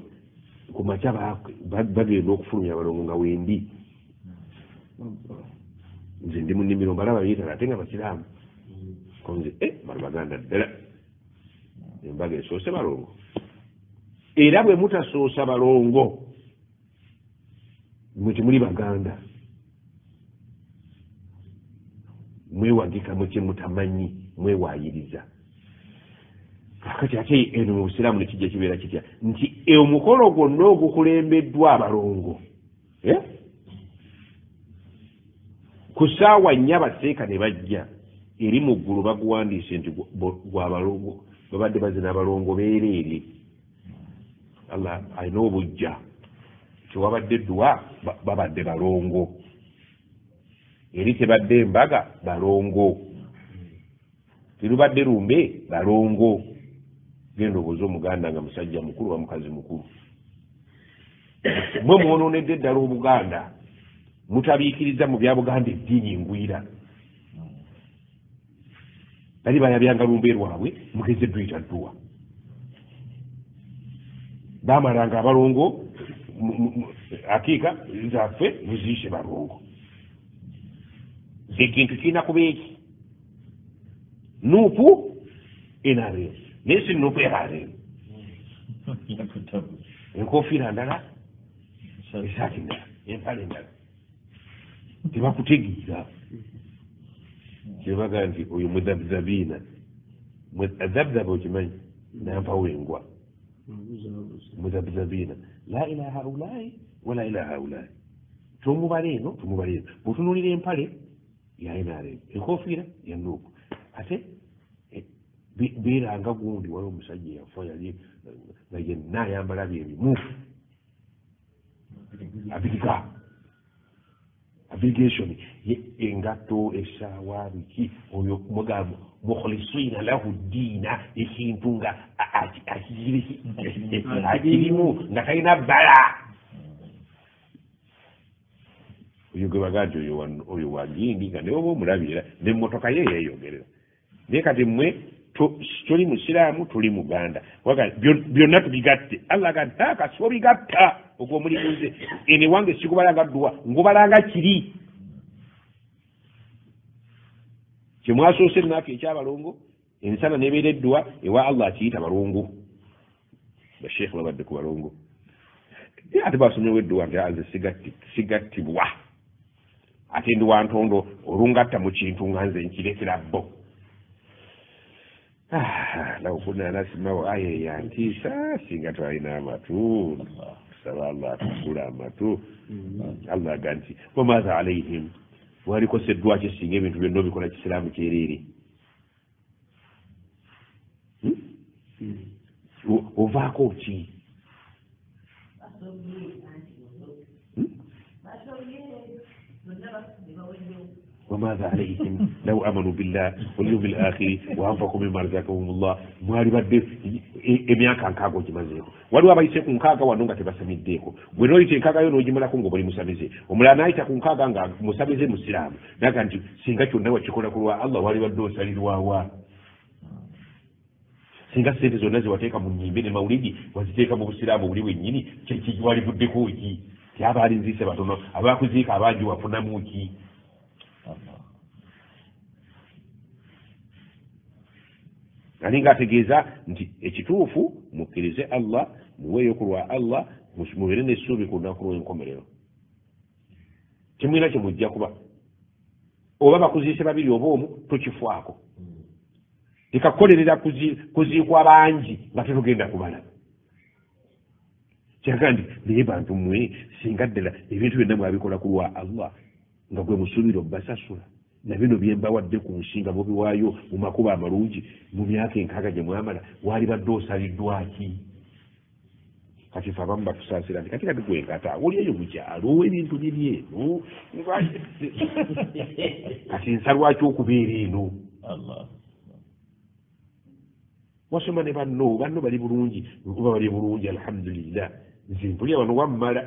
S1: ku makya ba- ba- bagenda okufulumya abalongo nga wendi nze ndi munimiro mbalaba biyitala ate nga basiraamu ko nze e bali baganda ddala. Embaga esoose balongo era bwe mutasoosa balongo mwe temuli baganda mwewagika mu kye mutamanyi mwewaayiriza kakati ate eno mu busiraamu nekijja kibeera kitya? Nti e omukolo gwonna ogukulembeddwa abalongo eh? ku saawa nnya abaseeka ne bajja eri mu ggulu baguwandiise nti gwabalongo babadde bazina abalongo beereere. Allah alina obujja. Tewabadde dduwa ba- babadde balongo eri tebadde embaga balongo terubadde lumbe balongo genda obuuza omuganda nga musajja mukulu wa mukazi mukulu mwe mwonoonedde eddala obuganda mutabiikiriza mu bya buganda eddiini engwira bali bayabyanga lumbe lwabwe mugeze duyita dduwa bamalanga abalongo akiika zaffe muziise balongo ekintu kirina kuba eki nuupu nrm naye si nuupu nrm enkofiira ndala? Esaati ndala. Empale ndala. Tebakutegeera kyebaga nti oyo mudhabzabiina dhabdhaba okimanyi? Nampawo engwa mudhabzabiina la ila haulai wala ila haulai tomubala eno tomubala eno. Bwotunulira empale ya nrm enkofiira ya nuupu ate eh, be- beeranga gundi waliwo omusajja yafa yali eh, nga yenna ayambala byebimu abiriga abirigation engatto esaawa biki oyo mugamba mukhlisina lahu ddiina ekintu nga akirimu nga talina bbala baga nti oyo wa- oyo wagindi nga naye oba omulabira nemmotoka ye yeeyogerera naye kati mmwe toli musiraamu tuli muganda byonna tubigatte. Allah ga nti aka sobigatta ogwomulimuze ene wange sikubalanga dduwa ngubalanga kiri kyemwasoose enaku ekyabalongo emisana nebeera edduwa ewa allah akiyita balongo. Basheekhe babadde ku balongo. Ate basomyewo edduwa nti "Ah, nze sigatti sigattibwa ate ndi wantondo olungatta mu kintu nga nze nkirekera bo nakufuna aye aya eyantiisa singa twalina amatu tusaba allah atukula amatu. Allah aga nti wamaatha alaihim walikoseddwaki singa ebintu byonna obikola kisiraamu kyereere ovaako ki wamaza alayhim law amanu billah walyoumi l akhiri wa anfaku mima razakahum llah mwalibadde emyaka nkaaga ogimazeeko waliwo abayise ku nkaaga wano nga tebasamiddeeko gwe noyita enkaagayo n'ogimalako nga buli musamize omulala n'ayita ku nkaaga nga musamize musiraamu naga nti singa kyonna wakikola ku lwa allah walibadde osalirwawa singa sente zonna zewateeka mu nyimbe ne mawulidi waziteeka mu busiraamu buli bwennyini kyekigwalivuddeko ki tyaba alinziise batono abakuziika abangi wafunamu ki ali ngaategeeza nti ekituufu mukkirize allah muweeyo ku lwa allah mubeere nessuubi ku lunaku lw'enkomerero kimwina kyemujja kuba. Oba bakuziise babiri oba omu tokifaako tekakukolerera kuziikwa bangi nga tetugenda kubalaba kiraga nti naye bantu mmwe singa ddala ebintu byonna mwabikola ku lwa allah nga gwe musuubire obasasula na bino byembawadde ku nsi nga mubiwaayo mu makuba amalungi mu myaka enkaaga gye mwamala waali badde osaliddwaki kati fe abamu batusaasira nti kati kati gwengata oli eyo mu kyalo ebintu biri eno? Kati nsalwaki okubeera eno? Wasoma ne banno banno bali bulungi oba bali bulungi alhamdulillah. Nze mpulira wano wammala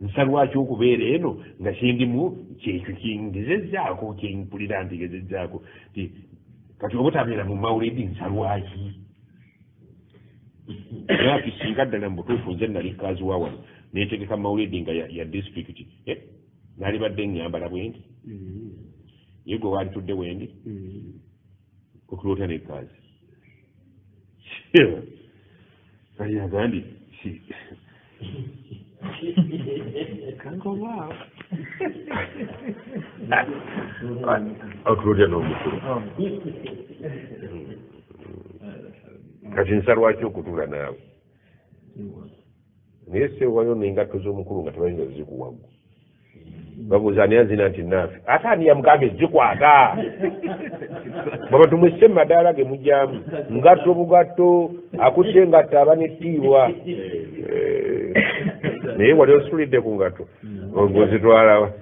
S1: nsalwaki okubeera eno nga kindimu kyekyo kingezezaako kyenmpulira ntigezezaako kati obutabeera mu mawulidi nsalwaki ati singa ddala mu butuufu nze nali kaazi wa wano netegeka mawulidi nga ya disitulikiti naali badde nyambala bwendi ye gwe waali tudde wendi okuloota nekaazi kali agandi kankolwao otulotya n'omukulu kati nsalwaki okutula naawe naye sewayo nengatto z'omukulu nga tebayinza zikuwaggu babuuza ani anzina nti naafe ate ani yamugambe zikwata baba tumwesse madaala ge mujyamu ngatto bugatto akutte engatto aba nettiibwa naye wali ositulidde ku ngatto ogozitwalawa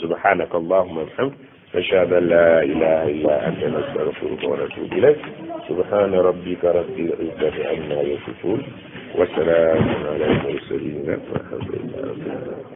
S1: subhanaka allahuma bihamdik. نشهد أن لا إله إلا أنت نستغفرك ونتوب إليك سبحان ربك رب العزة عما يصفون وسلام على المرسلين والحمد لله رب العالمين